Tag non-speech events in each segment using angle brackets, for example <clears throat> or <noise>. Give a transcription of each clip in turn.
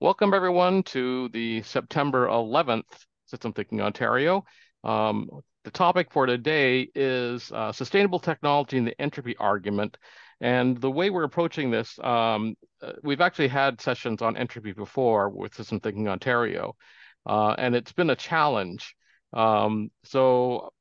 Welcome everyone to the September 11th System Thinking Ontario. Um, the topic for today is uh, sustainable technology and the entropy argument. And the way we're approaching this, um, uh, we've actually had sessions on entropy before with System Thinking Ontario, uh, and it's been a challenge. Um, so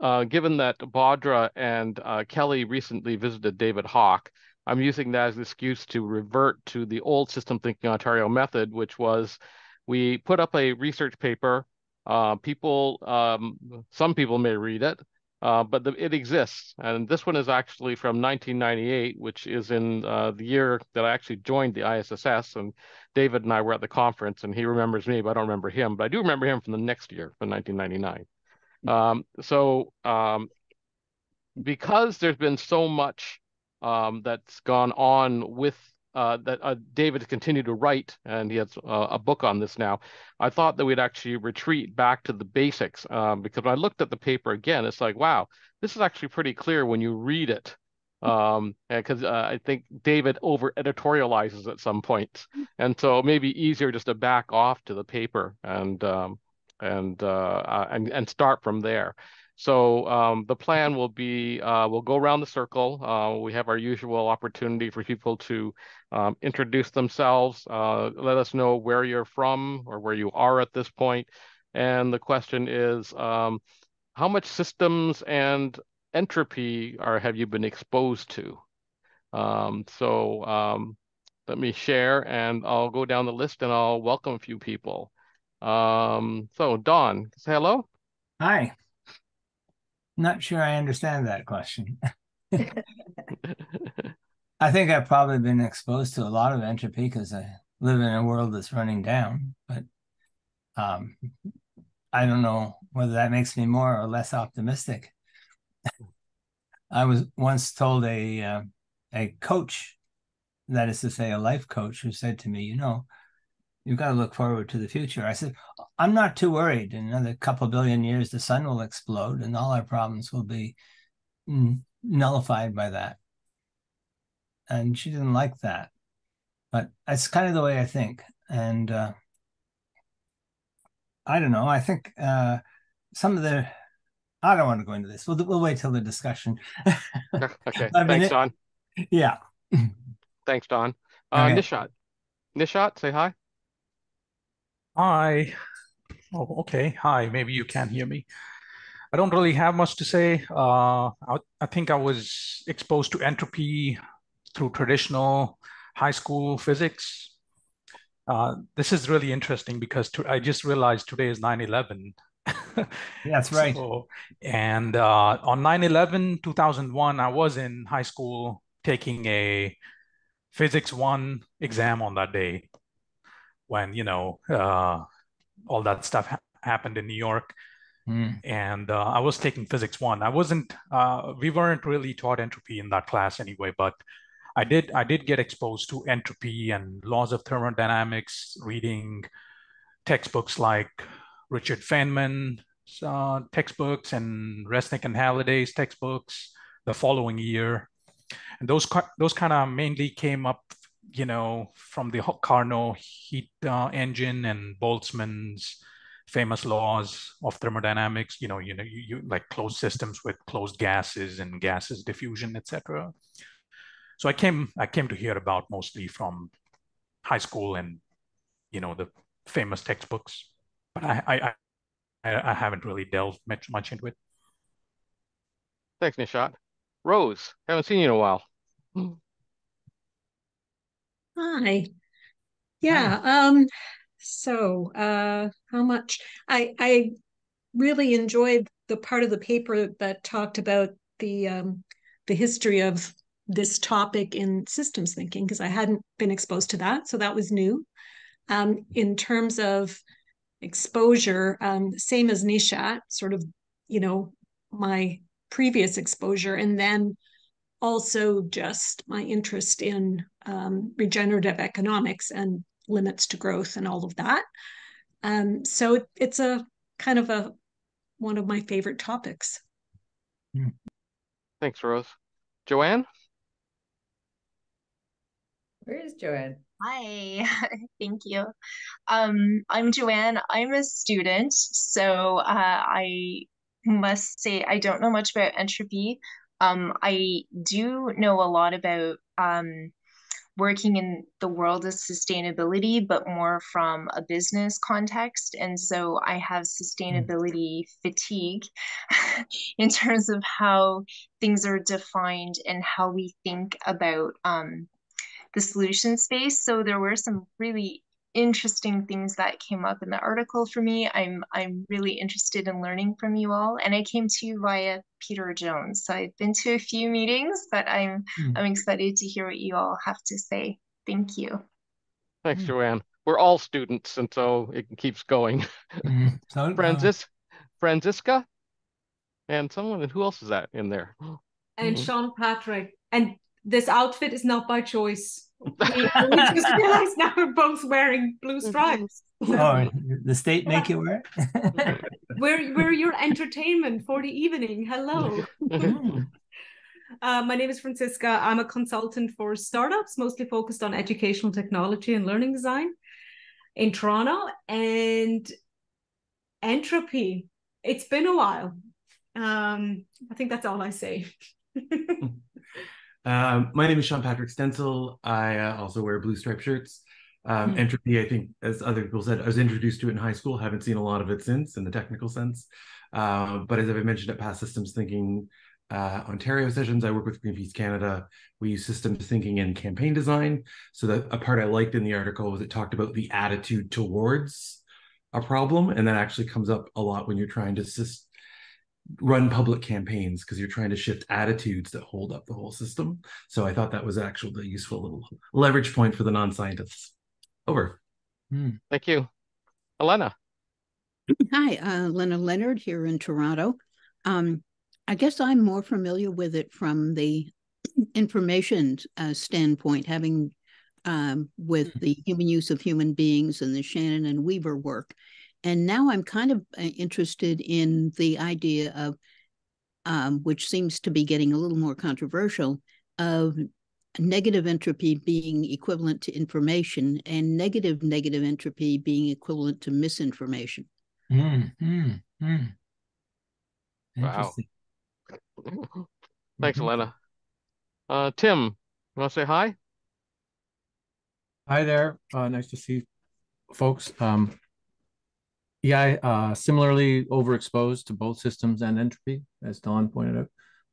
uh, given that Badrah and uh, Kelly recently visited David Hawk, I'm using that as an excuse to revert to the old System Thinking Ontario method, which was we put up a research paper. Uh, people, um, some people may read it, uh, but the, it exists. And this one is actually from 1998, which is in uh, the year that I actually joined the ISSS. And David and I were at the conference, and he remembers me, but I don't remember him. But I do remember him from the next year, from 1999. Um, so um, because there's been so much um, that's gone on with uh, that uh, David continued to write, and he has uh, a book on this now. I thought that we'd actually retreat back to the basics um, because when I looked at the paper again, it's like, wow, this is actually pretty clear when you read it. Um, because uh, I think David over editorializes at some points, and so maybe easier just to back off to the paper and um, and uh, uh, and and start from there. So um, the plan will be uh, we'll go around the circle. Uh, we have our usual opportunity for people to um, introduce themselves, uh, let us know where you're from or where you are at this point. And the question is, um, how much systems and entropy are have you been exposed to? Um, so um, let me share and I'll go down the list and I'll welcome a few people. Um, so Don, say hello. Hi. Not sure I understand that question. <laughs> I think I've probably been exposed to a lot of entropy because I live in a world that's running down, but um, I don't know whether that makes me more or less optimistic. <laughs> I was once told a uh, a coach, that is to say, a life coach, who said to me, "You know, you've got to look forward to the future. I said, I'm not too worried. In another couple billion years, the sun will explode and all our problems will be nullified by that. And she didn't like that. But it's kind of the way I think. And uh, I don't know. I think uh, some of the, I don't want to go into this. We'll, we'll wait till the discussion. <laughs> okay. <laughs> Thanks, Don. Yeah. <laughs> Thanks, Don. Uh, okay. Nishat. Nishat, say hi. Hi. Oh, okay. Hi. Maybe you can hear me. I don't really have much to say. Uh, I, I think I was exposed to entropy through traditional high school physics. Uh, this is really interesting because to, I just realized today is 9-11. <laughs> That's right. So, and uh, on 9-11, 2001, I was in high school taking a physics one exam on that day when you know uh, all that stuff ha- happened in New York. Mm. And uh, I was taking physics one. I wasn't. Uh, we weren't really taught entropy in that class anyway, but I did. I did get exposed to entropy and laws of thermodynamics, reading textbooks like Richard Feynman's uh, textbooks and Resnick and Halliday's textbooks the following year. And those those kind of mainly came up you know, from the Carnot heat uh, engine and Boltzmann's famous laws of thermodynamics, you know, you know, you, you like closed systems with closed gases and gases diffusion, etc. So I came, I came to hear about mostly from high school and, you know, the famous textbooks, but I, I, I, I haven't really delved much, much into it. Thanks, Nishat. Rose, haven't seen you in a while. Hi. Yeah. Hi. Um, so uh how much I I really enjoyed the part of the paper that talked about the um the history of this topic in systems thinking because I hadn't been exposed to that. So that was new. Um, in terms of exposure, um, same as Nishat, sort of, you know, my previous exposure. And then also just my interest in um, regenerative economics and limits to growth and all of that. Um, so it, it's a kind of a one of my favorite topics. Hmm. Thanks, Rose. Joanne? Where is Joanne? Hi, <laughs> thank you. Um, I'm Joanne. I'm a student, so uh, I must say I don't know much about entropy. Um, I do know a lot about um, working in the world of sustainability, but more from a business context. And so I have sustainability mm. fatigue <laughs> in terms of how things are defined and how we think about um, the solution space. So there were some really interesting things that came up in the article for me. I'm I'm really interested in learning from you all, and I came to you via Peter Jones. So I've been to a few meetings, but I'm mm. I'm excited to hear what you all have to say. Thank you. Thanks, mm. Joanne. We're all students, and so it keeps going. <laughs> Mm. So, Francis, uh... Francisca, and someone, and who else is that in there? And mm-hmm. Sean Patrick, and this outfit is not by choice. we, just <laughs> realized now we're both wearing blue stripes. So. Oh, the state make you wear <laughs> we're, we're your entertainment for the evening. Hello. Mm-hmm. Uh, my name is Francisca. I'm a consultant for startups, mostly focused on educational technology and learning design in Toronto. And entropy, it's been a while. Um, I think that's all I say. <laughs> Um, my name is Sean Patrick Stencil. I uh, also wear blue striped shirts. Um, mm-hmm. Entropy, I think, as other people said, I was introduced to it in high school. Haven't seen a lot of it since in the technical sense. Uh, but as I've mentioned at past systems thinking uh, Ontario sessions, I work with Greenpeace Canada. We use systems thinking in campaign design. So that a part I liked in the article was it talked about the attitude towards a problem, and that actually comes up a lot when you're trying to assist run public campaigns because you're trying to shift attitudes that hold up the whole system. So I thought that was actually a useful little leverage point for the non-scientists. Over. Mm. Thank you. Elena. Hi, uh, Lena Leonard here in Toronto. Um, I guess I'm more familiar with it from the <clears throat> information uh, standpoint, having um, with hmm. the human use of human beings and the Shannon and Weaver work. And now I'm kind of uh, interested in the idea of, um, which seems to be getting a little more controversial, of negative entropy being equivalent to information and negative negative entropy being equivalent to misinformation. Mm, mm, mm. Wow. <laughs> Thanks, mm-hmm. Elena. Uh, Tim, you want to say hi? Hi there. Uh, nice to see folks. Um, yeah, uh, similarly overexposed to both systems and entropy, as Don pointed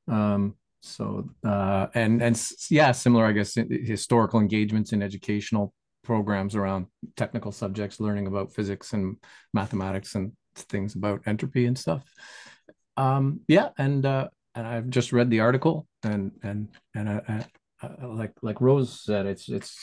out. Um, so uh, and and yeah, similar, I guess, historical engagements in educational programs around technical subjects, learning about physics and mathematics and things about entropy and stuff. Um, yeah, and uh, and I've just read the article, and and and I, I, I, like like Rose said, it's it's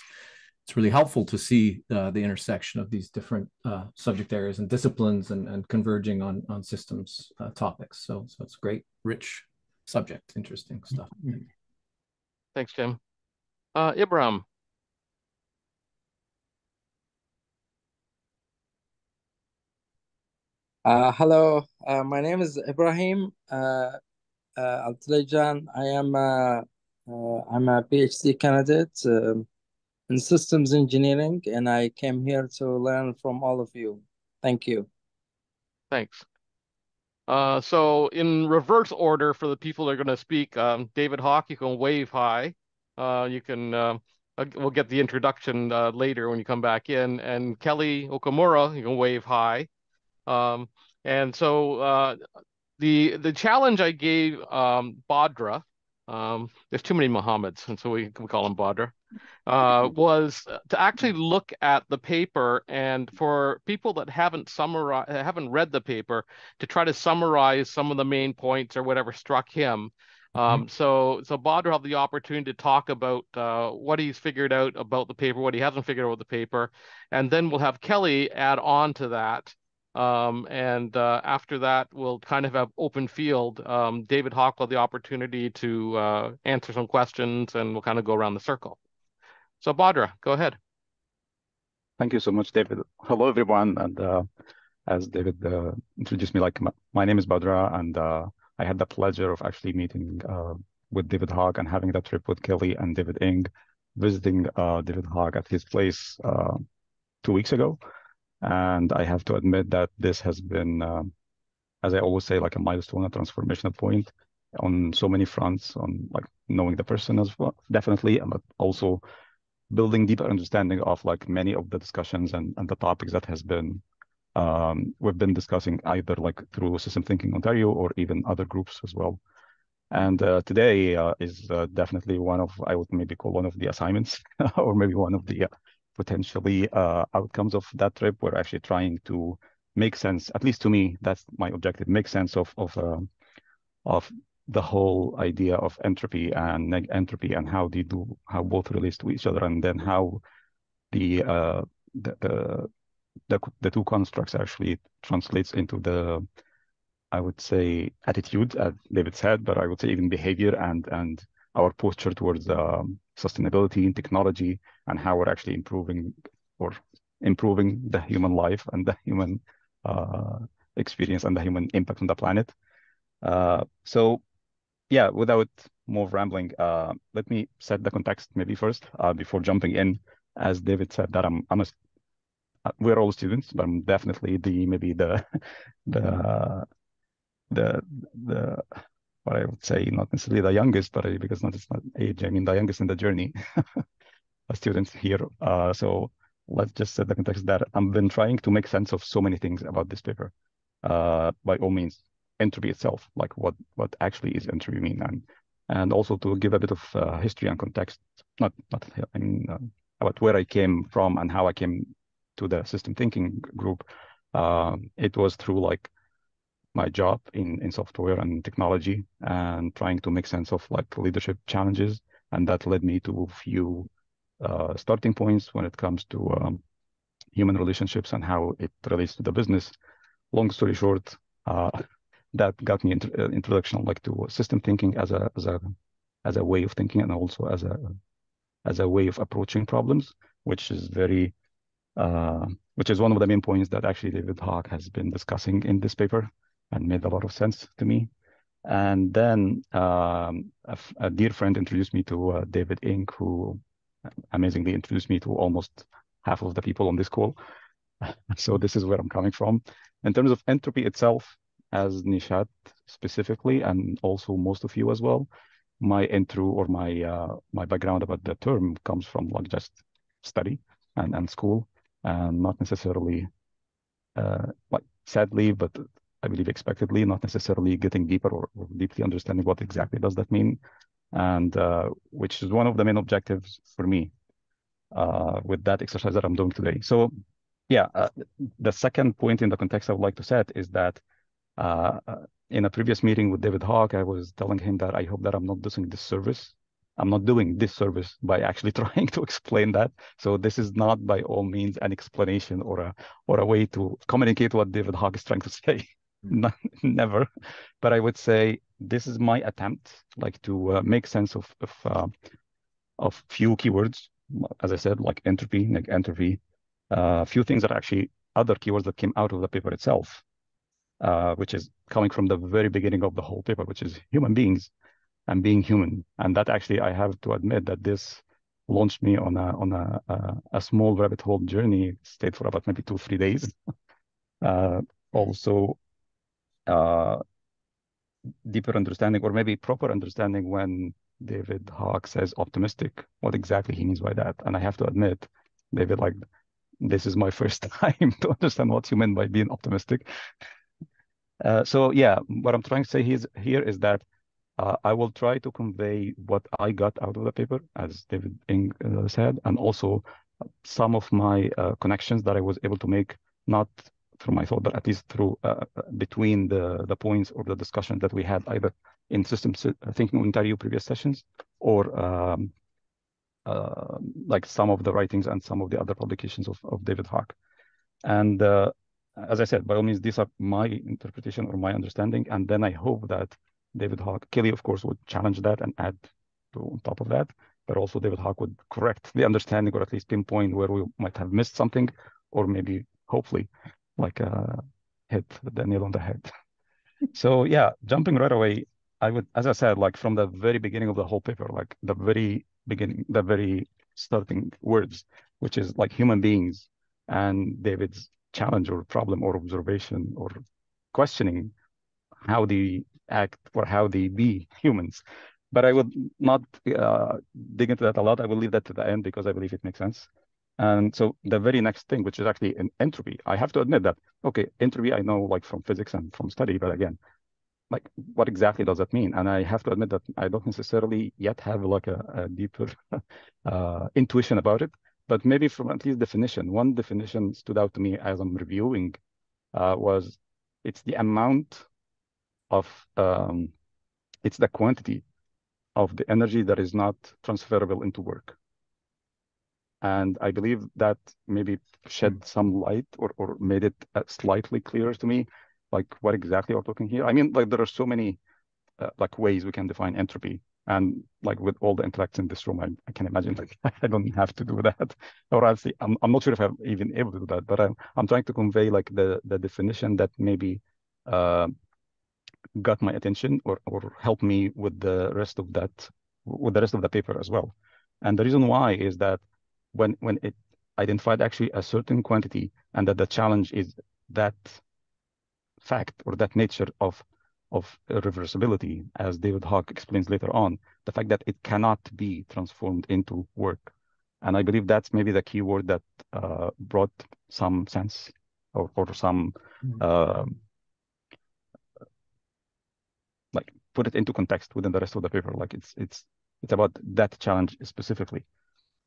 it's really helpful to see uh, the intersection of these different uh, subject areas and disciplines and, and converging on on systems uh, topics. So so it's a great, rich subject, interesting stuff. Mm-hmm. Thanks, Tim. Uh, Ibrahim. Uh, hello, uh, my name is Ibrahim uh, uh, I am uh, uh, I'm a PhD candidate. Um, in systems engineering, and I came here to learn from all of you. Thank you. Thanks. Uh, so in reverse order for the people that are going to speak, um, David Hawk, you can wave hi. Uh, you can, uh, we'll get the introduction uh, later when you come back in. And Kelly Okamura, you can wave hi. Um, and so uh, the the challenge I gave um, Badrah, um, there's too many Mohammeds, and so we, we call him Badrah uh, was to actually look at the paper and for people that haven't summarized haven't read the paper to try to summarize some of the main points or whatever struck him. Mm-hmm. um, so so Badr had the opportunity to talk about uh, what he's figured out about the paper what he hasn't figured out about the paper and then we'll have kelly add on to that um, and uh, after that, we'll kind of have open field. Um, David Hawk will have the opportunity to uh, answer some questions, and we'll kind of go around the circle. So Badrah, go ahead. Thank you so much, David. Hello, everyone. And uh, as David uh, introduced me, like my, my, name is Badrah, and uh, I had the pleasure of actually meeting uh, with David Hawk and having that trip with Kelly and David Ing, visiting David Hawk at his place two weeks ago. And I have to admit that this has been, um, as I always say, like a milestone, a transformational point on so many fronts, on like knowing the person as well, definitely, but also building deeper understanding of like many of the discussions and, and the topics that has been um, we've been discussing either like through System Thinking Ontario or even other groups as well. And uh, today uh, is uh, definitely one of, I would maybe call one of the assignments <laughs> or maybe one of the uh, potentially uh, outcomes of that trip. We're actually trying to make sense, at least to me, that's my objective, make sense of, of, um, of the whole idea of entropy and neg entropy and how they do, how both relate to each other and then how the, uh, the, the the, the two constructs actually translates into the I would say attitude, as David said, but I would say even behavior and and our posture towards um, sustainability and technology and how we're actually improving or improving the human life and the human uh, experience and the human impact on the planet. Uh, so, yeah, without more rambling, uh, let me set the context maybe first uh, before jumping in. As David said, that I'm I'm a uh, we're all students, but I'm definitely the maybe the <laughs> the the the what I would say not necessarily the youngest, but because not it's not age, I mean the youngest in the journey, <laughs> students here. Uh, so let's just set the context that I've been trying to make sense of so many things about this paper. Uh, by all means, entropy itself, like what what actually is entropy mean, and and also to give a bit of uh, history and context, not not I mean uh, about where I came from and how I came to the system thinking group, um, it was through like my job in, in software and technology and trying to make sense of like leadership challenges. And that led me to a few uh, starting points when it comes to um, human relationships and how it relates to the business. Long story short, uh, <laughs> that got me into uh, introduction like to system thinking as a as a as a way of thinking and also as a as a way of approaching problems, which is very uh, which is one of the main points that actually David Hawk has been discussing in this paper and made a lot of sense to me. And then um, a, dear friend introduced me to uh, David Ing, who amazingly introduced me to almost half of the people on this call. <laughs> so this is where I'm coming from. In terms of entropy itself, as Nishat specifically, and also most of you as well, my intro or my uh, my background about the term comes from like just study and, and school and not necessarily, uh, like sadly, but I believe expectedly, not necessarily getting deeper or, or deeply understanding what exactly does that mean, and uh, which is one of the main objectives for me uh, with that exercise that I'm doing today. So, yeah, uh, the second point in the context I would like to set is that uh, in a previous meeting with David Hawk, I was telling him that I hope that I'm not doing this service I'm not doing this service by actually <laughs> trying to explain that. So this is not by all means an explanation or a or a way to communicate what David Hawk is trying to <laughs> say. <laughs> Never. But I would say this is my attempt, like to uh, make sense of of uh, of few keywords, as I said, like entropy, like entropy, a uh, few things that are actually other keywords that came out of the paper itself, uh, which is coming from the very beginning of the whole paper, which is human beings and being human. And that actually, I have to admit that this launched me on a on a a, a small rabbit hole journey. Stayed for about maybe two three days. <laughs> uh, also, uh, deeper understanding or maybe proper understanding when David Hawk says optimistic, what exactly he means by that. And I have to admit, David, like this is my <laughs> first time to understand what you meant by being optimistic. Uh, so yeah, what I'm trying to say here is, here is that uh, I will try to convey what I got out of the paper, as David Ing uh, said, and also some of my uh, connections that I was able to make, not through my thought, but at least through uh, uh, between the the points or the discussion that we had either in systems thinking interview previous sessions or um, uh, like some of the writings and some of the other publications of, of David Hawk. And as I said, by all means, these are my interpretation or my understanding. And then I hope that David Hawk. Kelly, of course, would challenge that and add to on top of that, but also David Hawk would correct the understanding or at least pinpoint where we might have missed something, or maybe hopefully like hit the nail on the head. so yeah, jumping right away, I would, as I said, like from the very beginning of the whole paper, like the very beginning, the very starting words, which is like human beings and David's challenge or problem or observation or questioning how they act or how they be humans. But I would not uh, dig into that a lot. I will leave that to the end because I believe it makes sense. And so the very next thing, which is actually an entropy, I have to admit that, okay, entropy, I know like from physics and from study, but again, like what exactly does that mean? And I have to admit that I don't necessarily yet have like a, a deeper <laughs> uh, intuition about it, but maybe from at least definition, one definition stood out to me as I'm reviewing uh, was it's the amount of, um, it's the quantity of the energy that is not transferable into work. And I believe that maybe shed hmm. some light or, or made it uh, slightly clearer to me, like what exactly we're talking here. I mean, like there are so many uh, like ways we can define entropy. And like with all the intellects in this room, I, I can imagine like <laughs> I don't have to do that. <laughs> or else I'm, I'm not sure if I'm even able to do that, but I'm, I'm trying to convey like the, the definition that maybe uh, got my attention or, or helped me with the rest of that, with the rest of the paper as well. And the reason why is that when, when it identified actually a certain quantity and that the challenge is that fact or that nature of of reversibility, as David Hawk explains later on, the fact that it cannot be transformed into work. And I believe that's maybe the key word that uh, brought some sense or, or some uh, like put it into context within the rest of the paper. Like it's it's it's about that challenge specifically,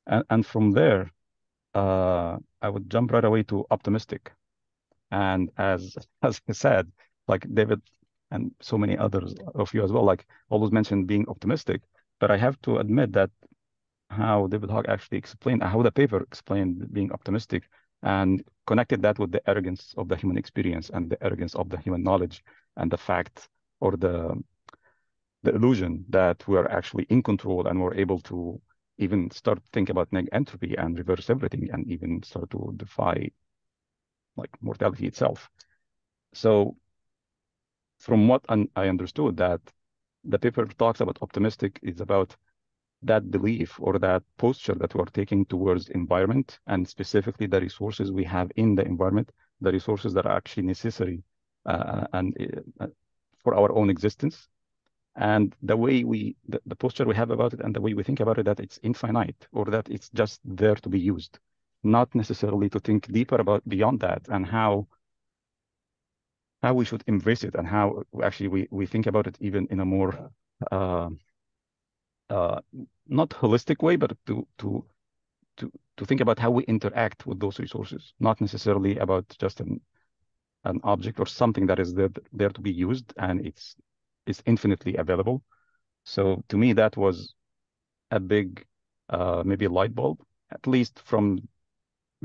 and and from there, uh, I would jump right away to optimistic, and as <laughs> as I said, like David and so many others of you as well, like always mentioned being optimistic. But I have to admit that how David Hawk actually explained how the paper explained being optimistic and connected that with the arrogance of the human experience and the arrogance of the human knowledge and the fact or the the illusion that we're actually in control and we're able to even start think about neg entropy and reverse everything and even start to defy like mortality itself. So from what I understood that the paper talks about optimistic is about that belief or that posture that we're taking towards environment and specifically the resources we have in the environment, the resources that are actually necessary uh, and uh, for our own existence. And the way we, the, the posture we have about it and the way we think about it, that it's infinite or that it's just there to be used, not necessarily to think deeper about beyond that and how how we should embrace it and how actually we, we think about it even in a more uh, uh, not holistic way, but to to to to think about how we interact with those resources, not necessarily about just an an object or something that is there, there to be used and it's it's infinitely available. So to me, that was a big uh, maybe a light bulb, at least from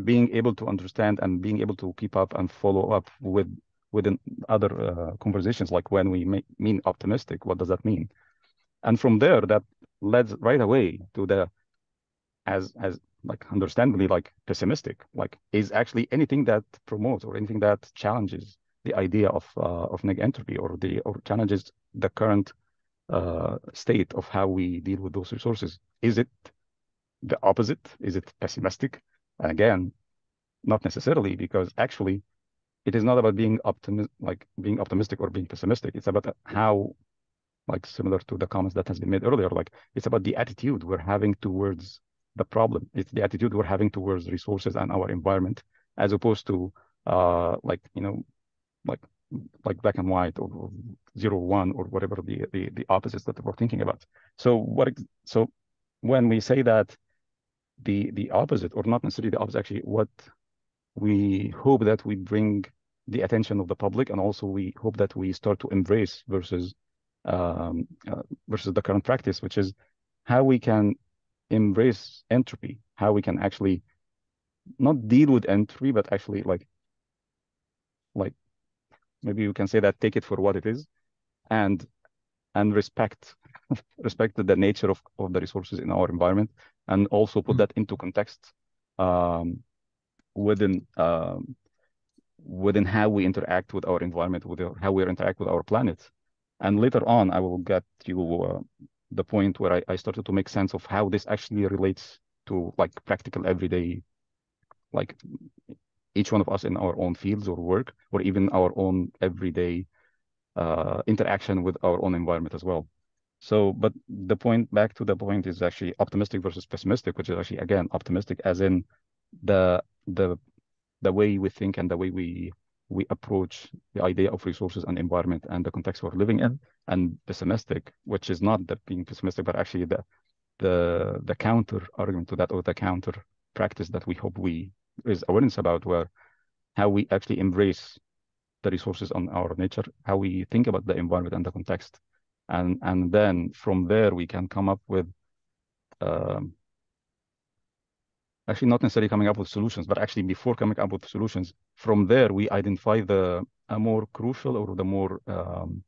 being able to understand and being able to keep up and follow up with within other uh, conversations, like when we make, mean optimistic, what does that mean? And from there, that led right away to the as as like understandably like pessimistic like is actually anything that promotes or anything that challenges the idea of uh, of neg entropy or the or challenges the current uh, state of how we deal with those resources. Is it the opposite? Is it pessimistic? And again not necessarily because actually it is not about being optimistic like being optimistic or being pessimistic. It's about how like similar to the comments that has been made earlier like it's about the attitude we're having towards the problem. It's the attitude we're having towards resources and our environment, as opposed to uh, like you know, like like black and white or, zero one or whatever the, the the opposites that we're thinking about. So what so when we say that the the opposite or not necessarily the opposite, actually what we hope that we bring the attention of the public and also we hope that we start to embrace versus um, uh, versus the current practice, which is how we can embrace entropy, how we can actually not deal with entropy, but actually like, like maybe you can say that take it for what it is and and respect <laughs> respect the nature of, of the resources in our environment and also put mm-hmm. that into context um, within um, within how we interact with our environment, with how we interact with our planet. And later on, I will get you uh, the point where I, I started to make sense of how this actually relates to like practical everyday, like each one of us in our own fields or work, or even our own everyday uh, interaction with our own environment as well. So, but the point back to the point is actually optimistic versus pessimistic, which is actually again optimistic as in the the the way we think and the way we we approach the idea of resources and environment and the context we're living in, and pessimistic, which is not the being pessimistic, but actually the the the counter argument to that or the counter practice that we hope we is awareness about where how we actually embrace the resources on our nature, how we think about the environment and the context. And and then from there we can come up with um, actually not necessarily coming up with solutions, but actually before coming up with solutions, from there we identify the a more crucial or the more um,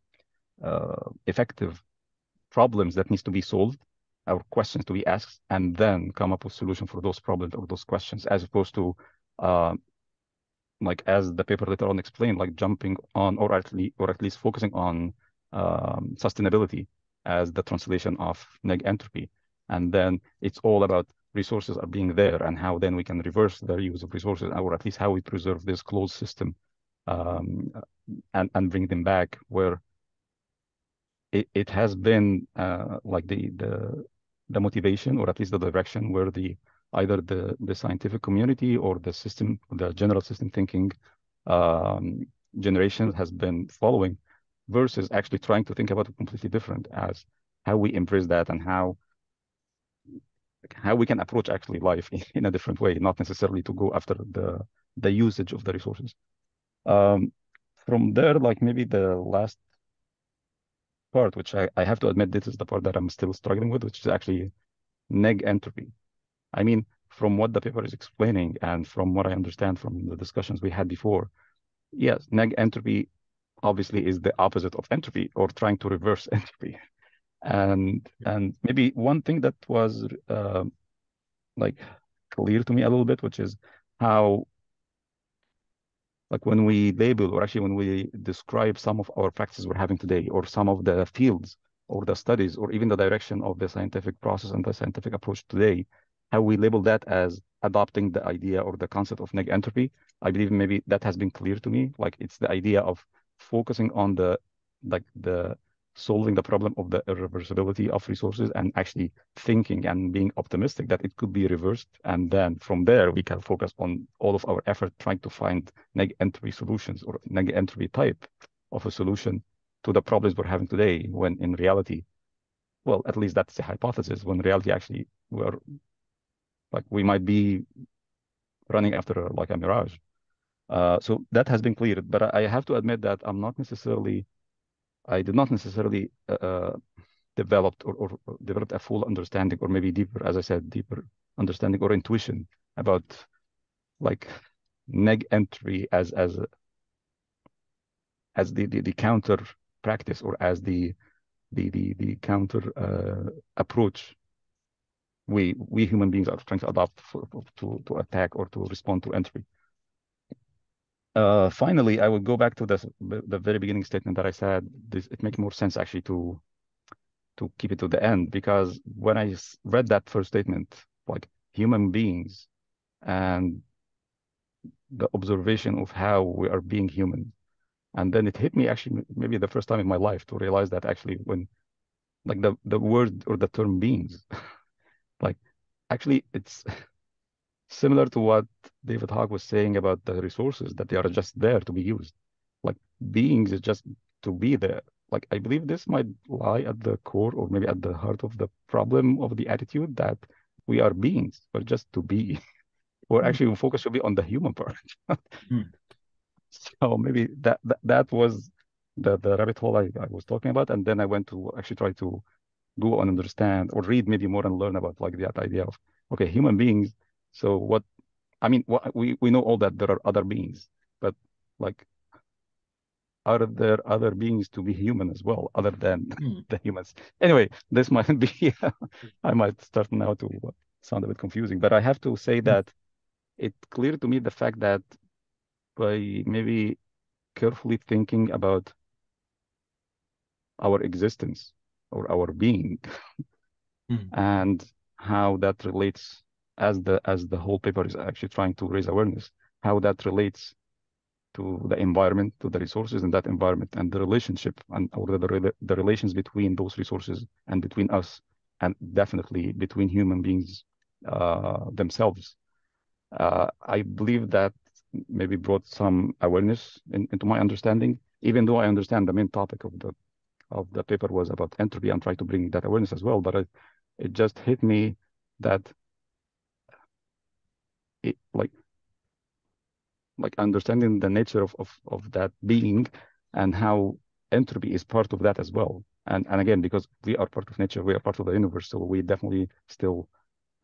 uh, effective problems that needs to be solved or questions to be asked and then come up with solution for those problems or those questions as opposed to uh, like as the paper later on explained like jumping on or at least or at least focusing on um, sustainability as the translation of neg entropy. And then it's all about resources are being there and how then we can reverse the use of resources or at least how we preserve this closed system um, and, and bring them back where it, it has been uh, like the, the the motivation or at least the direction where the either the the scientific community or the system the general system thinking um, generation has been following versus actually trying to think about it completely different as how we embrace that and how how we can approach actually life in a different way not necessarily to go after the the usage of the resources. Um, from there like maybe the last part, which I, I have to admit this is the part that I'm still struggling with, which is actually neg entropy. I mean, from what the paper is explaining and from what I understand from the discussions we had before, yes, neg entropy obviously is the opposite of entropy or trying to reverse <laughs> entropy. And and maybe one thing that was uh, like clear to me a little bit, which is how like when we label or actually when we describe some of our practices we're having today or some of the fields or the studies or even the direction of the scientific process and the scientific approach today how we label that as adopting the idea or the concept of neg entropy i believe maybe that has been clear to me. Like it's the idea of focusing on the like the solving the problem of the irreversibility of resources and actually thinking and being optimistic that it could be reversed. And then from there, we can focus on all of our effort trying to find neg entropy solutions or neg entropy type of a solution to the problems we're having today, when in reality, well, at least that's the hypothesis, when reality actually we're like we might be running after like a mirage. Uh, so that has been cleared, but I have to admit that I'm not necessarily I did not necessarily uh, uh, developed or, or, developed a full understanding or maybe deeper, as I said, deeper understanding or intuition about like neg entropy as as as the, the, the counter practice or as the the the, the counter uh, approach we we human beings are trying to adopt for, for, to to attack or to respond to entropy. Uh, finally, I would go back to the the very beginning statement that I said. This, it makes more sense actually to to keep it to the end because when I read that first statement, like human beings and the observation of how we are being human, and then it hit me actually maybe the first time in my life to realize that actually when like the the word or the term beings, <laughs> like actually it's <laughs> similar to what David Hawk was saying about the resources that they are just there to be used. Like beings is just to be there. Like I believe this might lie at the core or maybe at the heart of the problem of the attitude that we are beings, but just to be. <laughs> or mm. actually focus should be on the human part. <laughs> mm. So maybe that, that that was the the rabbit hole I, I was talking about. And then I went to actually try to go and understand or read maybe more and learn about like that idea of okay, human beings so what, I mean, what, we, we know all that there are other beings, but like, are there other beings to be human as well, other than <laughs> mm. the humans? Anyway, this <laughs> might be, I might start now to sound a bit confusing, but I have to say hmm. that it's clear to me the fact that by maybe carefully thinking about our existence or our being mm. <laughs> and how that relates as the as the whole paper is actually trying to raise awareness, how that relates to the environment, to the resources in that environment, and the relationship and or the the relations between those resources and between us, and definitely between human beings uh, themselves. Uh, I believe that maybe brought some awareness in, into my understanding, even though I understand the main topic of the of the paper was about entropy and try to bring that awareness as well. But it, it just hit me that it like like understanding the nature of, of, of that being and how entropy is part of that as well. And and again, because we are part of nature, we are part of the universe, so we definitely still,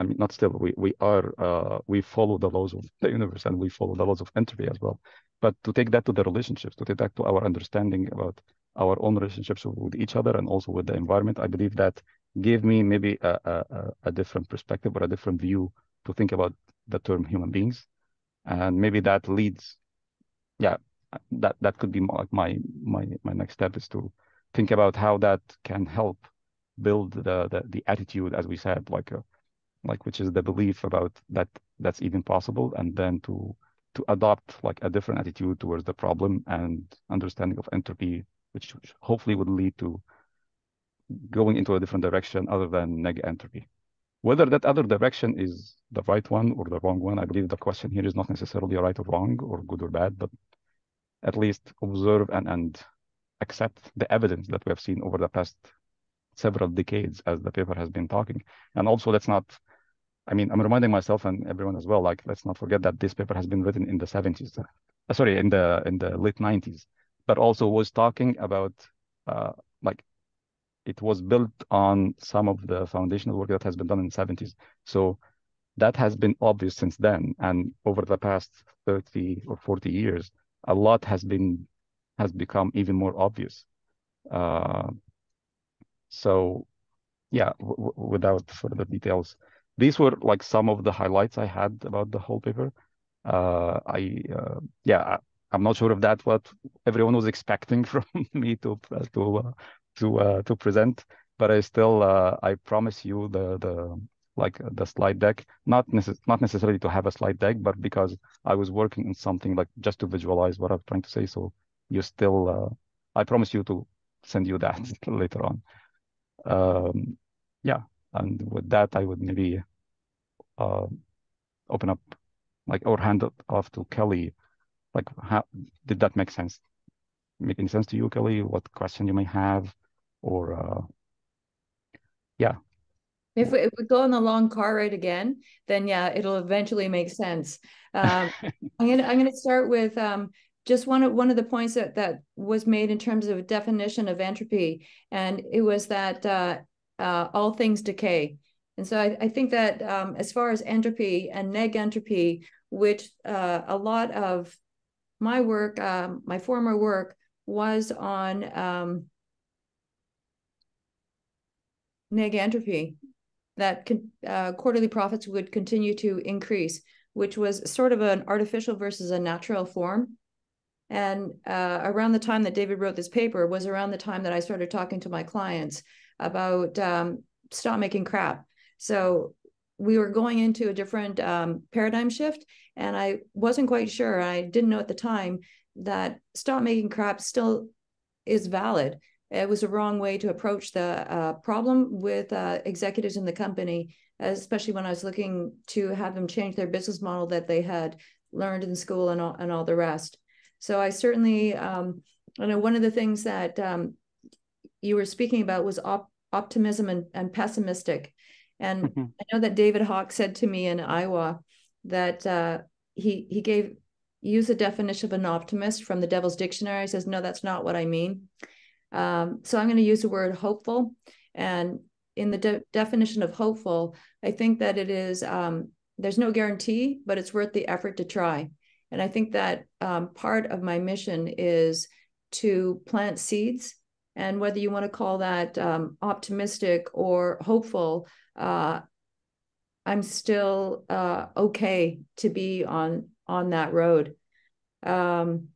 I mean, not still, we we are uh, we follow the laws of the universe and we follow the laws of entropy as well. But to take that to the relationships, to take that to our understanding about our own relationships with each other and also with the environment, I believe that gave me maybe a, a, a different perspective or a different view to think about the term human beings. And maybe that leads yeah that that could be my my my, my next step is to think about how that can help build the the, the attitude as we said like a, uh, like which is the belief about that that's even possible and then to to adopt like a different attitude towards the problem and understanding of entropy which hopefully would lead to going into a different direction other than neg entropy whether that other direction is the right one or the wrong one, I believe the question here is not necessarily right or wrong or good or bad, but at least observe and, and accept the evidence that we have seen over the past several decades as the paper has been talking. And also let's not, I mean, I'm reminding myself and everyone as well, like let's not forget that this paper has been written in the 70s, uh, sorry, in the in the late 90s, but also was talking about uh, like it was built on some of the foundational work that has been done in the 70s. So that has been obvious since then. And over the past 30 or 40 years, a lot has been has become even more obvious. Uh, so yeah, without further details, these were like some of the highlights I had about the whole paper. Uh, I uh, yeah, I, am not sure if that what everyone was expecting <laughs> from me to to uh, to uh, to present, but I still uh, I promise you the the like the slide deck, not necess- not necessarily to have a slide deck, but because I was working on something like just to visualize what I'm trying to say. So you still, uh, I promise you to send you that <laughs> later on. Um, yeah, and with that, I would maybe uh, open up, like, or hand it off to Kelly. Like, how did that make sense? Make any sense to you, Kelly? What question you may have? Or uh, yeah. If we, if we go on the long car ride again, then yeah, it'll eventually make sense. Um, <laughs> I'm gonna I'm gonna start with um, just one of one of the points that that was made in terms of definition of entropy, and it was that uh, uh, all things decay. And so I, I think that um, as far as entropy and neg entropy, which uh, a lot of my work, um, my former work, was on um, neg entropy, that uh, quarterly profits would continue to increase, which was sort of an artificial versus a natural form. And uh, around the time that David wrote this paper was around the time that I started talking to my clients about um, stop making crap. So we were going into a different um, paradigm shift, and I wasn't quite sure. I didn't know at the time that stop making crap still is valid it was a wrong way to approach the uh, problem with uh, executives in the company, especially when I was looking to have them change their business model that they had learned in school and all, and all the rest. So I certainly, um, I know one of the things that um, you were speaking about was op- optimism and, and pessimistic. And mm-hmm. I know that David Hawk said to me in Iowa that uh, he he gave use a definition of an optimist from the Devil's Dictionary. He says, no, that's not what I mean. Um, so I'm going to use the word hopeful. And in the de- definition of hopeful, I think that it is um, there's no guarantee, but it's worth the effort to try. And I think that um, part of my mission is to plant seeds. And whether you want to call that um, optimistic or hopeful, uh, I'm still uh, okay to be on on that road. Um,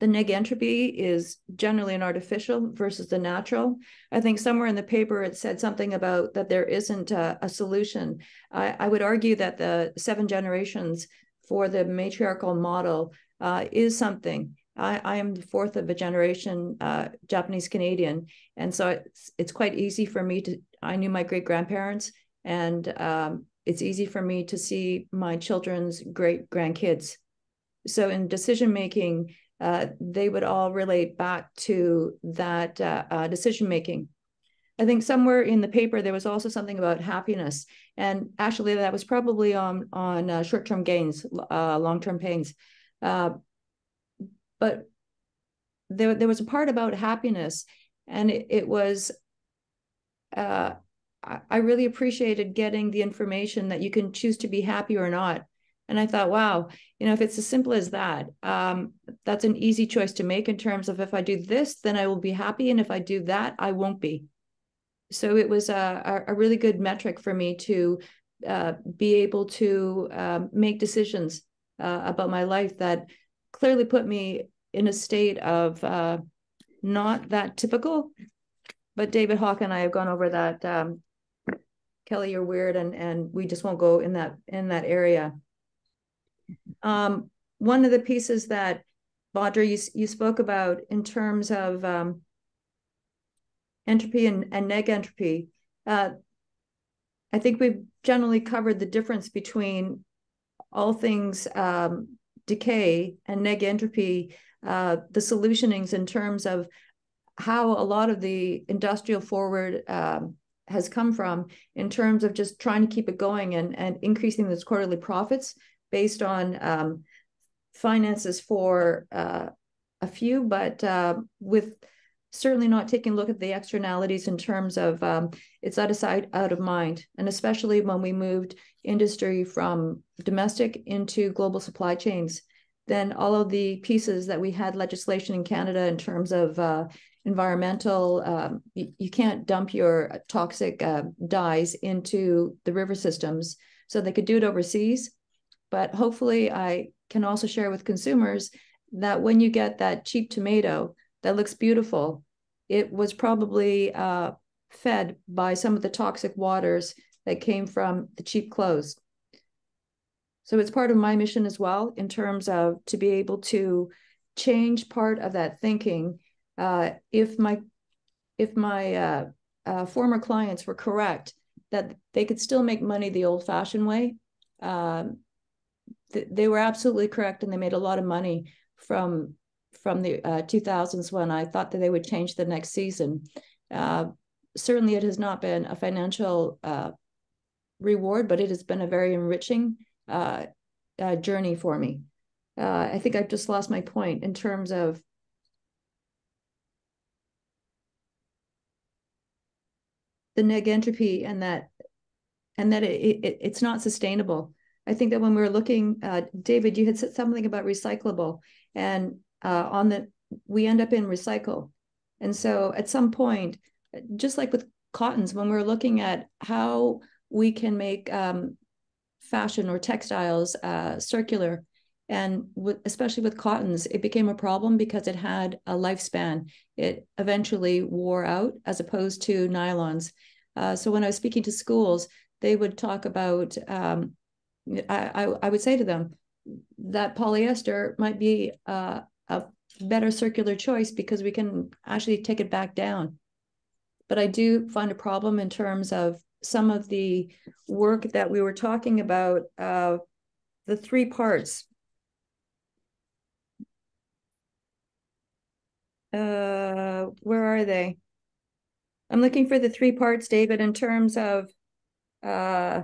the neg entropy is generally an artificial versus the natural. I think somewhere in the paper it said something about that there isn't a, a solution. I, I, would argue that the seven generations for the matriarchal model uh, is something. I, I, am the fourth of a generation uh, Japanese Canadian, and so it's it's quite easy for me to. I knew my great grandparents, and um, it's easy for me to see my children's great grandkids. So in decision making, uh, they would all relate back to that uh, uh, decision making. I think somewhere in the paper there was also something about happiness, and actually that was probably on on uh, short term gains, uh, long term pains. but there there was a part about happiness, and it, it was. I really appreciated getting the information that you can choose to be happy or not. And I thought, wow, you know, if it's as simple as that, um, that's an easy choice to make in terms of if I do this, then I will be happy. And if I do that, I won't be. So it was a, a really good metric for me to uh, be able to um, make decisions uh, about my life that clearly put me in a state of uh, not that typical. But David Hawk and I have gone over that. Um, Kelly, you're weird, and and we just won't go in that in that area. Um, one of the pieces that Badrah, you, you spoke about in terms of um, entropy and, and neg entropy, uh, I think we've generally covered the difference between all things um, decay and neg entropy, uh, the solutionings in terms of how a lot of the industrial forward um, has come from in terms of just trying to keep it going and, and increasing those quarterly profits based on um, finances for uh, a few, but uh, with certainly not taking a look at the externalities in terms of um, it's out of sight, out of mind, and especially when we moved industry from domestic into global supply chains. Then all of the pieces that we had legislation in Canada in terms of uh, environmental, um, you, you, can't dump your toxic uh, dyes into the river systems. So they could do it overseas but hopefully, I can also share with consumers that when you get that cheap tomato that looks beautiful, it was probably uh, fed by some of the toxic waters that came from the cheap clothes. So it's part of my mission as well in terms of to be able to change part of that thinking. Uh, if my if my uh, uh, former clients were correct that they could still make money the old-fashioned way, um, they were absolutely correct, and they made a lot of money from from the uh, 2000s when I thought that they would change the next season. Uh, certainly, it has not been a financial uh, reward, but it has been a very enriching uh, uh, journey for me. Uh, I think I've just lost my point in terms of the neg entropy and that and that it, it, it's not sustainable I think that when we were looking, uh, David, you had said something about recyclable, and uh, on the we end up in recycle, and so at some point, just like with cottons, when we we're looking at how we can make um, fashion or textiles uh, circular, and especially with cottons, it became a problem because it had a lifespan. It eventually wore out, as opposed to nylons. Uh, so when I was speaking to schools, they would talk about um, I, I, would say to them that polyester might be uh, a better circular choice because we can actually take it back down. But I do find a problem in terms of some of the work that we were talking about, uh, the three parts. Uh, where are they? I'm looking for the three parts, David, in terms of uh,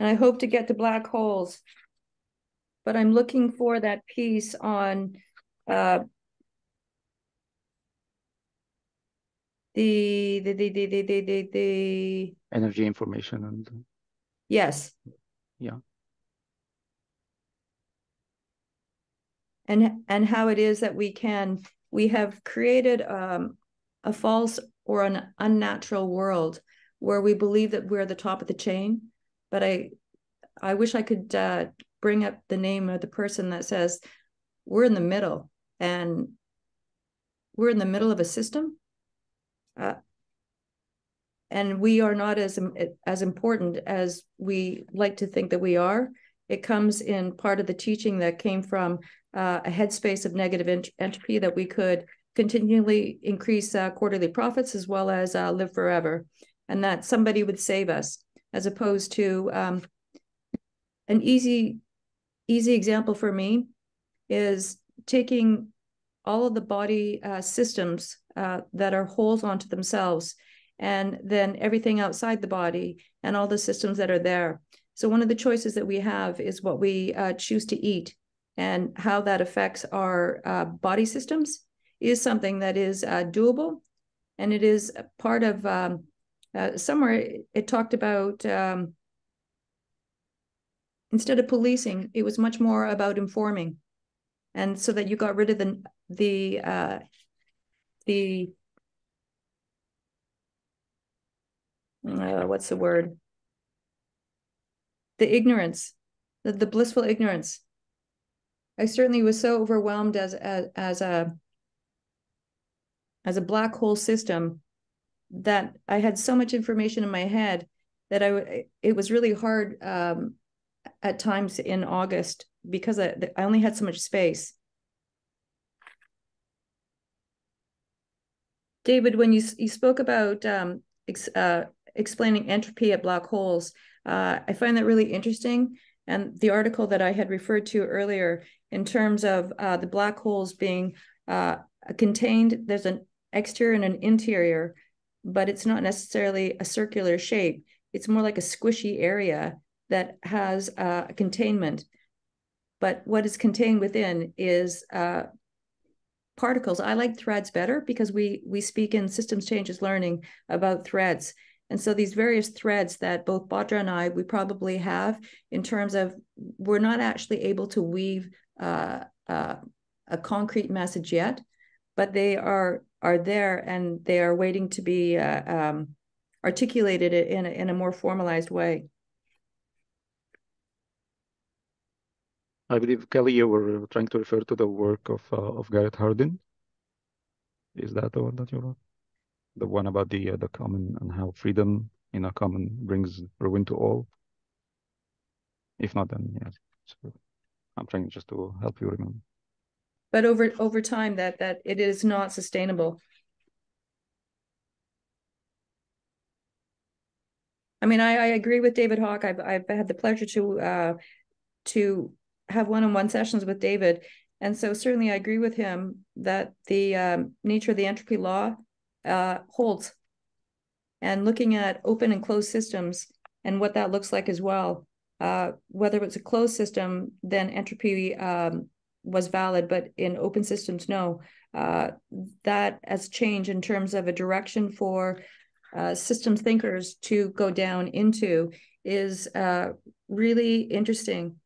and I hope to get to black holes. But I'm looking for that piece on uh, the, the, the the the the the energy information and yes, yeah, and and how it is that we can we have created um, a false or an unnatural world where we believe that we're the top of the chain but I I wish I could uh, bring up the name of the person that says, we're in the middle and we're in the middle of a system. Uh, and we are not as as important as we like to think that we are. It comes in part of the teaching that came from uh, a headspace of negative ent entropy that we could continually increase uh, quarterly profits as well as uh, live forever, and that somebody would save us, as opposed to um, an easy easy example for me is taking all of the body uh, systems uh, that are wholes onto themselves and then everything outside the body and all the systems that are there. So one of the choices that we have is what we uh, choose to eat and how that affects our uh, body systems is something that is uh, doable. And it is part of um, uh, somewhere it talked about um, instead of policing, it was much more about informing. And so that you got rid of the the uh, the uh, what's the word? The ignorance, the, the blissful ignorance. I certainly was so overwhelmed as, as as a as a black hole system that I had so much information in my head that I it was really hard um, at times in August because I, I only had so much space. David, when you you spoke about um, ex, uh, explaining entropy at black holes. Uh, I find that really interesting. And the article that I had referred to earlier in terms of uh, the black holes being uh, contained, there's an exterior and an interior, but it's not necessarily a circular shape. It's more like a squishy area that has uh, a containment. But what is contained within is uh, particles. I like threads better because we we speak in systems changes learning about threads. And so these various threads that both Badrah and I, we probably have in terms of we're not actually able to weave uh, uh, a concrete message yet, but they are are there and they are waiting to be uh, um, articulated in a, in a more formalized way. I believe Kelly, you were trying to refer to the work of uh, of Garrett Hardin. Is that the one that you wrote? the one about the uh, the common and how freedom in a common brings ruin to all. If not, then yes. So I'm trying just to help you remember. But over over time, that that it is not sustainable. I mean, I, I agree with David Hawk. I've I've had the pleasure to uh, to have one-on-one sessions with David, and so certainly I agree with him that the um, nature of the entropy law uh, holds and looking at open and closed systems and what that looks like as well. Uh, whether it's a closed system, then entropy um, was valid, but in open systems, no. Uh, that as change in terms of a direction for uh, systems thinkers to go down into is uh, really interesting.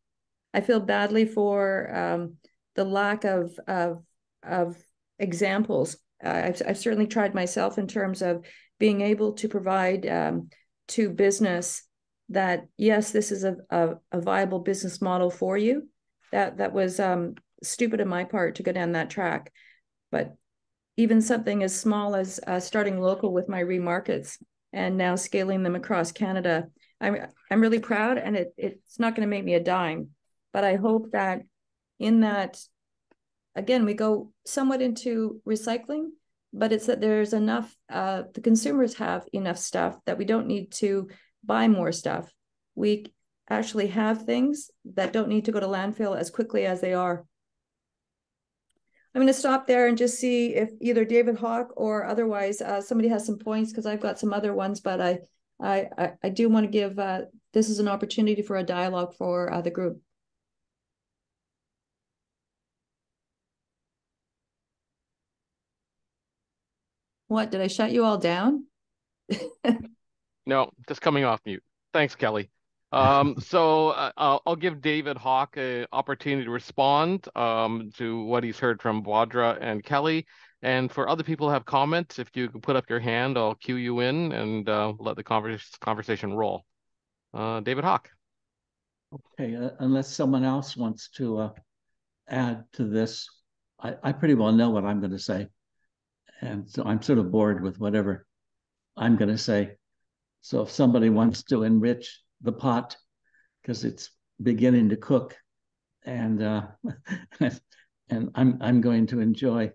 I feel badly for um, the lack of, of, of examples I've, I've certainly tried myself in terms of being able to provide um, to business that yes, this is a, a, a, viable business model for you. That that was um, stupid on my part to go down that track, but even something as small as uh, starting local with my remarkets and now scaling them across Canada, I'm I'm really proud, and it it's not going to make me a dime, but I hope that in that again, we go somewhat into recycling, but it's that there's enough, uh, the consumers have enough stuff that we don't need to buy more stuff. We actually have things that don't need to go to landfill as quickly as they are. I'm going to stop there and just see if either David Hawk or otherwise uh, somebody has some points because I've got some other ones, but I I I, do want to give uh, this is an opportunity for a dialogue for uh, the group. What, did I shut you all down? <laughs> no, just coming off mute. Thanks, Kelly. Um, so uh, I'll, give David Hawk an opportunity to respond um, to what he's heard from Badrah and Kelly. And for other people who have comments, if you put up your hand, I'll cue you in and uh, let the converse conversation roll. Uh, David Hawk. Okay, uh, unless someone else wants to uh, add to this, I, I pretty well know what I'm going to say. And so I'm sort of bored with whatever I'm going to say. So if somebody wants to enrich the pot because it's beginning to cook, and uh, <laughs> and I'm I'm going to enjoy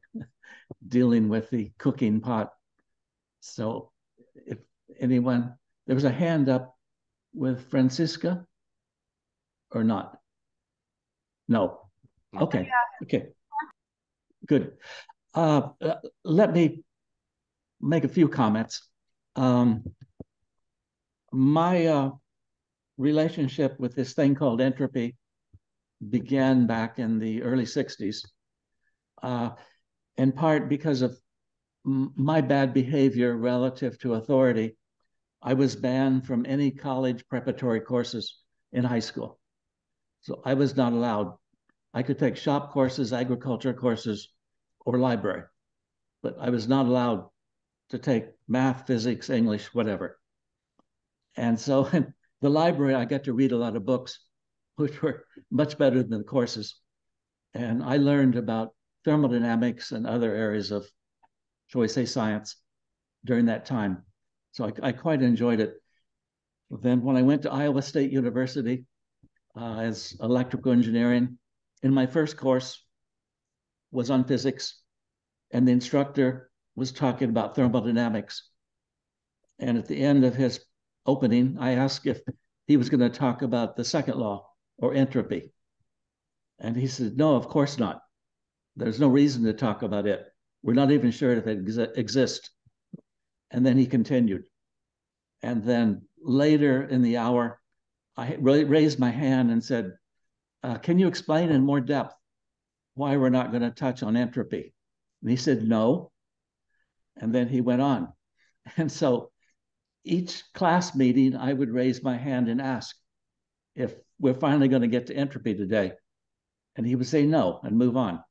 dealing with the cooking pot. So if anyone, there was a hand up with Francisca or not? No. Okay. Okay. Good. Uh, uh, let me make a few comments. Um, my uh, relationship with this thing called entropy began back in the early 60s, uh, in part because of my bad behavior relative to authority. I was banned from any college preparatory courses in high school. So I was not allowed. I could take shop courses, agriculture courses, or library, but I was not allowed to take math, physics, English, whatever. And so <laughs> the library, I got to read a lot of books, which were much better than the courses. And I learned about thermodynamics and other areas of, shall we say, science during that time. So I, I quite enjoyed it. Then when I went to Iowa State University, uh, as electrical engineering. In my first course was on physics, and the instructor was talking about thermodynamics. And at the end of his opening, I asked if he was going to talk about the second law or entropy. And he said, No, of course not. There's no reason to talk about it. We're not even sure if it ex- exists. And then he continued. And then later in the hour, I raised my hand and said, uh, Can you explain in more depth why we're not going to touch on entropy? And he said, No. And then he went on. <laughs> And so each class meeting, I would raise my hand and ask if we're finally going to get to entropy today. And he would say no and move on.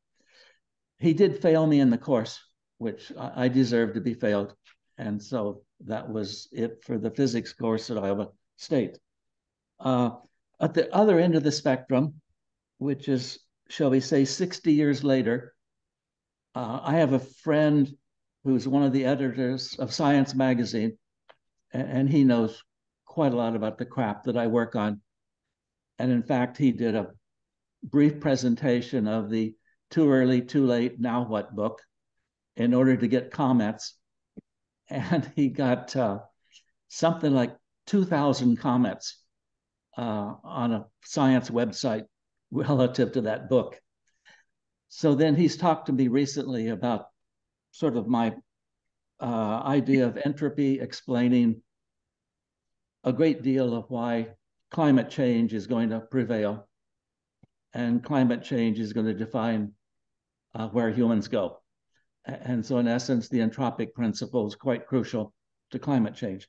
He did fail me in the course, which I deserved to be failed. And so that was it for the physics course at Iowa State. Uh, at the other end of the spectrum, which is, shall we say, 60 years later, uh, I have a friend who's one of the editors of Science Magazine, and he knows quite a lot about the crap that I work on. And in fact, he did a brief presentation of the Too Early, Too Late, Now What book in order to get comments. And he got uh, something like 2,000 comments uh, on a science website relative to that book. So then he's talked to me recently about sort of my uh, idea of entropy, explaining a great deal of why climate change is going to prevail. And climate change is going to define uh, where humans go. And so, in essence, the entropic principle is quite crucial to climate change.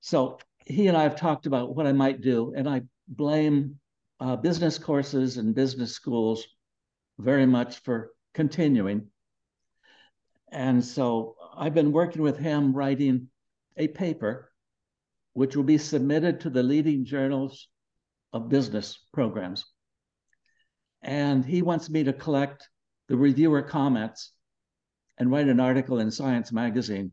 So, he and I have talked about what I might do, and I blame uh, business courses and business schools very much for continuing. And so I've been working with him writing a paper which will be submitted to the leading journals of business programs. And he wants me to collect the reviewer comments and write an article in Science Magazine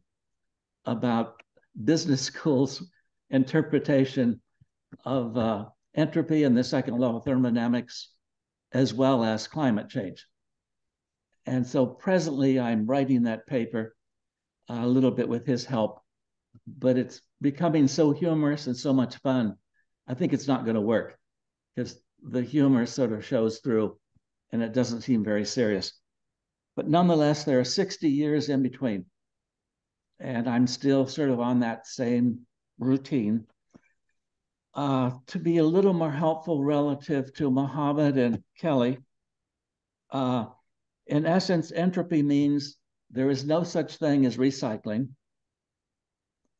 about business <laughs> schools interpretation of uh, entropy and the second law of thermodynamics, as well as climate change. And so presently I'm writing that paper a little bit with his help, but it's becoming so humorous and so much fun. I think it's not going to work because the humor sort of shows through and it doesn't seem very serious. But nonetheless, there are 60 years in between. And I'm still sort of on that same routine uh, to be a little more helpful relative to Mohammed and Kelly. Uh, in essence, entropy means there is no such thing as recycling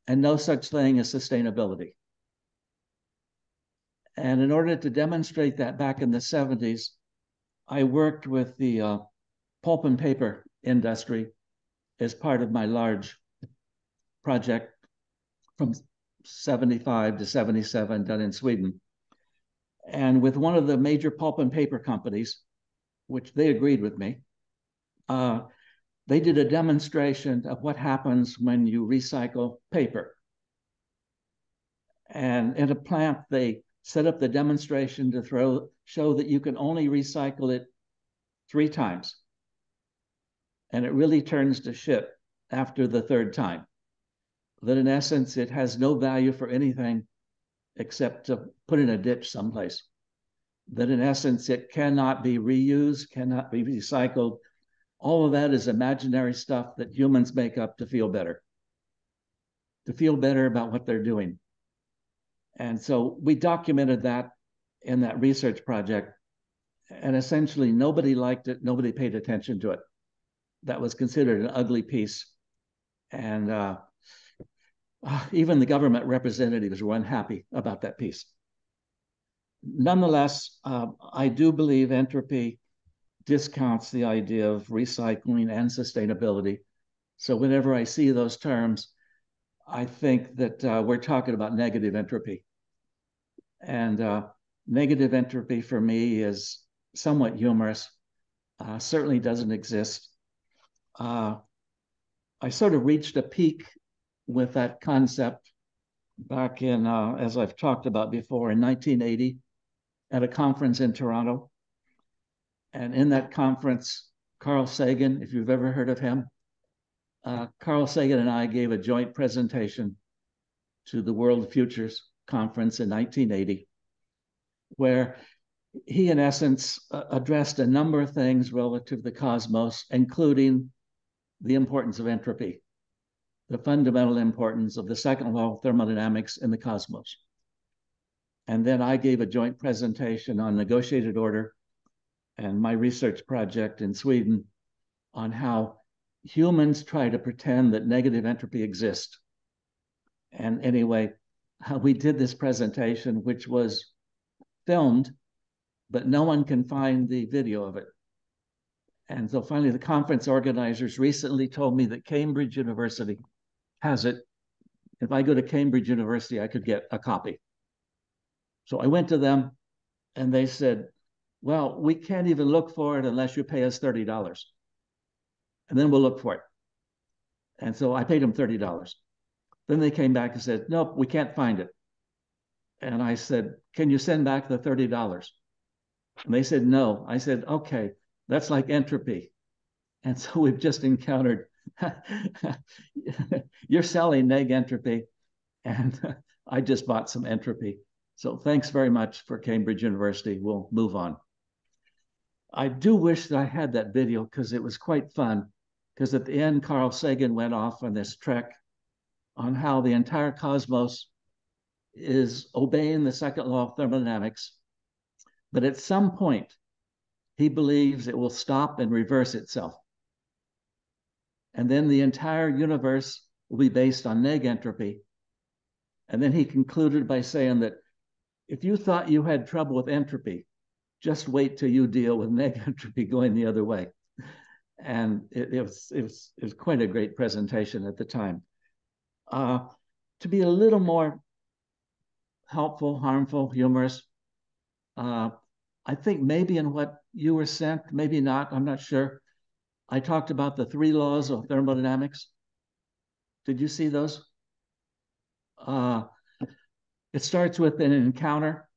and no such thing as sustainability. And in order to demonstrate that back in the 70s, I worked with the uh, pulp and paper industry as part of my large project from 75 to 77 done in Sweden. And with one of the major pulp and paper companies, which they agreed with me, uh, they did a demonstration of what happens when you recycle paper. And in a plant, they set up the demonstration to throw, show that you can only recycle it three times. And it really turns to shit after the third time. That in essence, it has no value for anything except to put in a ditch someplace. That in essence, it cannot be reused, cannot be recycled. All of that is imaginary stuff that humans make up to feel better, to feel better about what they're doing. And so we documented that in that research project. And essentially, nobody liked it, nobody paid attention to it. That was considered an ugly piece. And uh, <sighs> even the government representatives were unhappy about that piece. Nonetheless, uh, I do believe entropy discounts the idea of recycling and sustainability. So whenever I see those terms, I think that uh, we're talking about negative entropy. And uh, negative entropy for me is somewhat humorous, uh, certainly doesn't exist. Uh, I sort of reached a peak with that concept back in, uh, as I've talked about before, in 1980 at a conference in Toronto. And in that conference, Carl Sagan, if you've ever heard of him, uh, Carl Sagan and I gave a joint presentation to the World Futures Conference in 1980, where he, in essence, uh, addressed a number of things relative to the cosmos, including the importance of entropy the fundamental importance of the second law of thermodynamics in the cosmos. And then I gave a joint presentation on negotiated order and my research project in Sweden on how humans try to pretend that negative entropy exists. And anyway, we did this presentation, which was filmed, but no one can find the video of it. And so finally, the conference organizers recently told me that Cambridge University has it. If I go to Cambridge University, I could get a copy. So I went to them and they said, Well, we can't even look for it unless you pay us $30. And then we'll look for it. And so I paid them $30. Then they came back and said, Nope, we can't find it. And I said, Can you send back the $30? And they said, No. I said, Okay, that's like entropy. And so <laughs> we've just encountered <laughs> you're selling neg entropy, and <laughs> I just bought some entropy. So thanks very much for Cambridge University. We'll move on. I do wish that I had that video because it was quite fun. Because at the end, Carl Sagan went off on this trek on how the entire cosmos is obeying the second law of thermodynamics. But at some point, he believes it will stop and reverse itself. And then the entire universe will be based on neg entropy. And then he concluded by saying that if you thought you had trouble with entropy, just wait till you deal with <laughs> neg entropy going the other way. And it, it, was, it, was, it was quite a great presentation at the time. Uh, to be a little more helpful, harmful, humorous, uh, I think maybe in what you were sent, maybe not, I'm not sure. I talked about the three laws of thermodynamics. Did you see those? Uh, it starts with an encounter.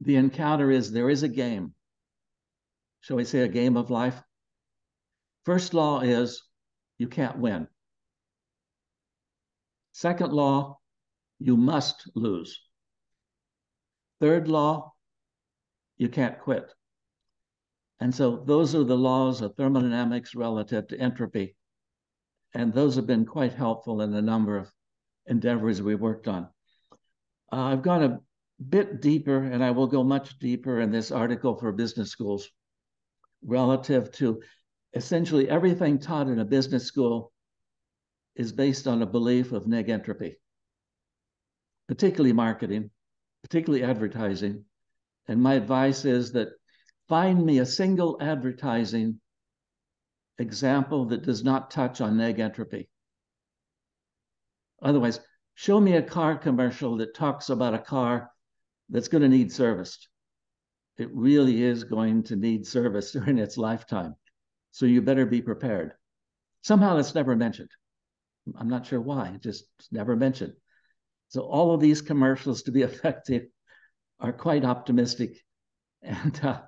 The encounter is there is a game. Shall we say a game of life? First law is you can't win. Second law, you must lose. Third law, you can't quit. And so those are the laws of thermodynamics relative to entropy. And those have been quite helpful in a number of endeavors we've worked on. Uh, I've gone a bit deeper, and I will go much deeper in this article for business schools relative to essentially everything taught in a business school is based on a belief of neg entropy, particularly marketing, particularly advertising. And my advice is that Find me a single advertising example that does not touch on neg entropy. Otherwise, show me a car commercial that talks about a car that's going to need serviced. It really is going to need service <laughs> during its lifetime. So you better be prepared. Somehow that's never mentioned. I'm not sure why, just never mentioned. So all of these commercials to be <laughs> effective are quite optimistic and uh,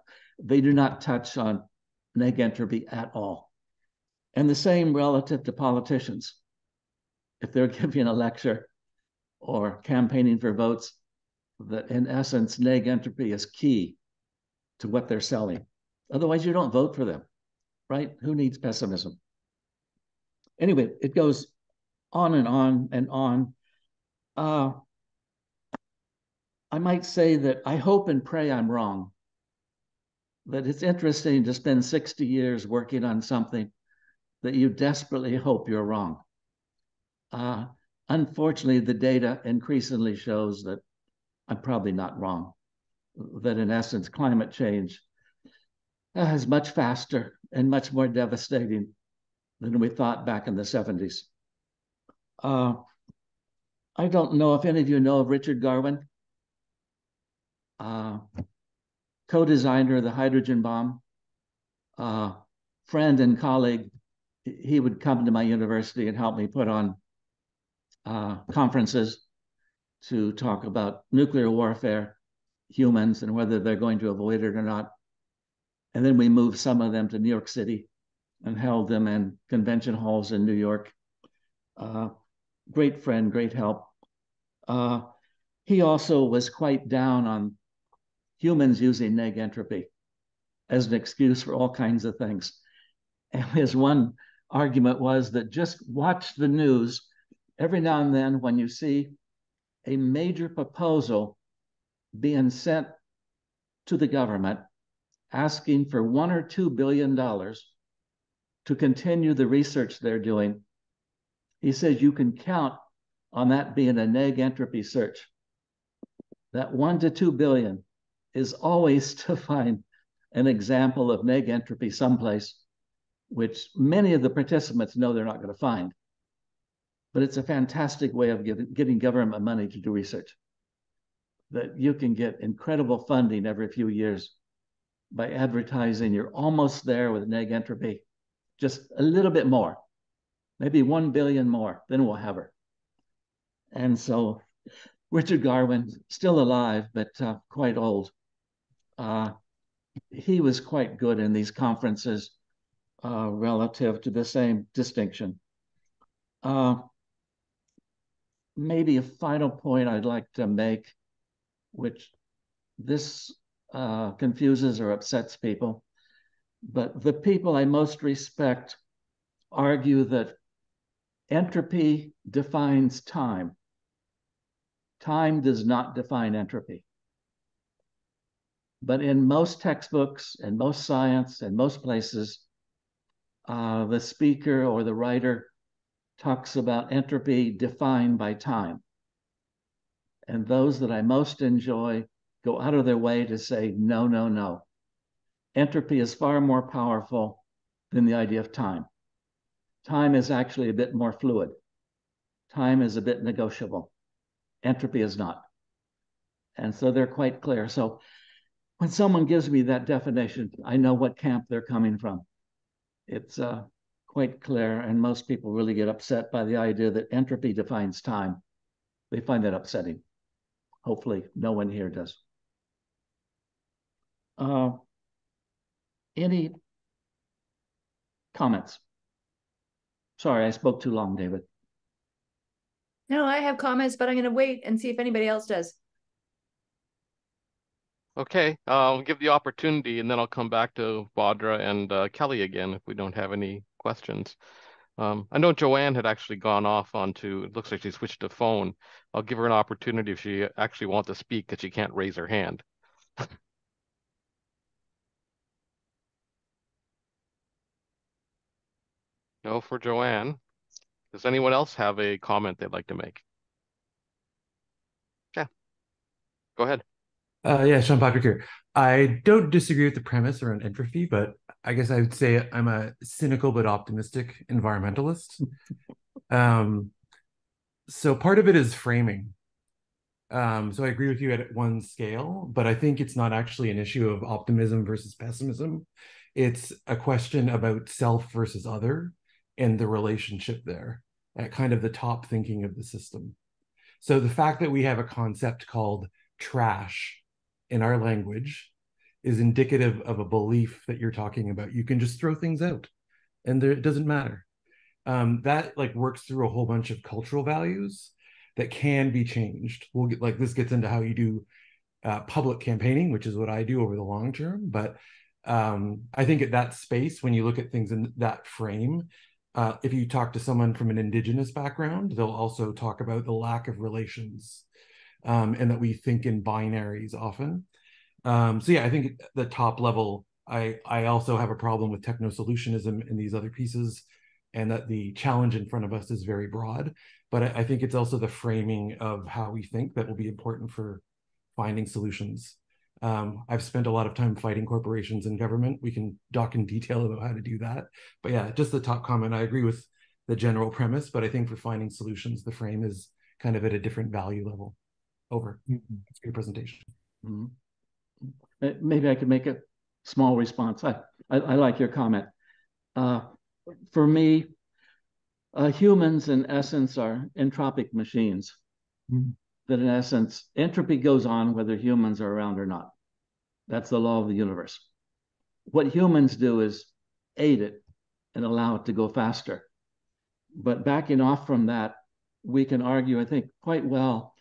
they do not touch on neg entropy at all. And the same relative to politicians. If they're <laughs> giving a lecture or campaigning for votes, that in essence, neg entropy is key to what they're selling. Otherwise, you don't vote for them, right? Who needs pessimism? Anyway, it goes on and on and on. Uh, I might say that I hope and pray I'm wrong. That it's interesting to spend 60 years working on something that you desperately hope you're wrong. Uh, unfortunately, the data increasingly shows that I'm probably not wrong. That in essence, climate change is much faster and much more devastating than we thought back in the 70s. Uh, I don't know if any of you know of Richard Garwin, uh, co-designer of the hydrogen bomb, uh, friend and colleague. He would come to my university and help me put on uh, conferences to talk about nuclear warfare, humans, and whether they're going to avoid it or not. And then we moved some of them to New York City and held them in convention halls in New York. Uh, great friend, great help. Uh, he also was quite down on humans using neg entropy as an excuse for all kinds of things. And his one argument was that just watch the news every now and then when you see a major proposal being sent to the government asking for one or two billion dollars to continue the research they're doing. He says you can count on that being a neg entropy search. That one to two billion is always <laughs> to find an example of neg entropy someplace, which many of the participants know they're not going to find. But it's a fantastic way of getting, getting government money to do research. That you can get incredible funding every few years by advertising you're almost there with neg entropy, just a little bit more, maybe 1 billion more, then we'll have her. And so Richard Garwin, still alive, but uh, quite old, uh, he was quite good in these conferences uh, relative to the same distinction. Uh, maybe a final point I'd like to make, which this uh, confuses or upsets people, but the people I most respect argue that entropy defines time. Time does not define entropy. But in most textbooks and most science and most places, uh, the speaker or the writer talks about entropy defined by time. And those that I most enjoy go out of their way to say, no, no, no. Entropy is far more powerful than the idea of time. Time is actually a bit more fluid. Time is a bit negotiable. Entropy is not. And so they're quite clear. So when someone gives me that definition, I know what camp they're coming from. It's uh, quite clear, and most people really get upset by the idea that entropy defines time. They find that upsetting. Hopefully, no one here does. Uh, any comments? Sorry, I spoke too long, David. No, I have comments, but I'm going to wait and see if anybody else does. Okay, I'll give the opportunity and then I'll come back to Badrah and uh, Kelly again if we don't have any questions. Um, I know Joanne had actually gone off onto, it looks like she switched to phone. I'll give her an opportunity if she actually wants to speak because she can't raise her hand. <laughs> no for Joanne. Does anyone else have a comment they'd like to make? Yeah, go ahead. Uh, yeah, Sean Patrick here. I don't disagree with the premise around entropy, but I guess I would say I'm a cynical but optimistic environmentalist. um, so part of it is framing. Um, so I agree with you at one scale, but I think it's not actually an issue of optimism versus pessimism. It's a question about self versus other and the relationship there at kind of the top thinking of the system. So the fact that we have a concept called trash in our language is indicative of a belief that you're talking about. You can just throw things out and there, it doesn't matter. Um, that like works through a whole bunch of cultural values that can be changed. We'll get like this gets into how you do uh, public campaigning, which is what I do over the long term. But um, I think at that space, when you look at things in that frame, uh, if you talk to someone from an indigenous background, they'll also talk about the lack of relations um, and that we think in binaries often. Um, so yeah, I think the top level, I I also have a problem with techno solutionism in these other pieces, and that the challenge in front of us is very broad. But I, I think it's also the framing of how we think that will be important for finding solutions. Um, I've spent a lot of time fighting corporations and government. We can talk in detail about how to do that. But yeah, just the top comment. I agree with the general premise, but I think for finding solutions, the frame is kind of at a different value level. Over. Mm-hmm. That's presentation. Mm-hmm. Maybe I could make a small response. I, I, I like your comment. Uh, for me, uh, humans in essence are entropic machines. Mm. That in essence, entropy goes on whether humans are around or not. That's the law of the universe. What humans do is aid it and allow it to go faster. But backing off from that, we can argue, I think, quite well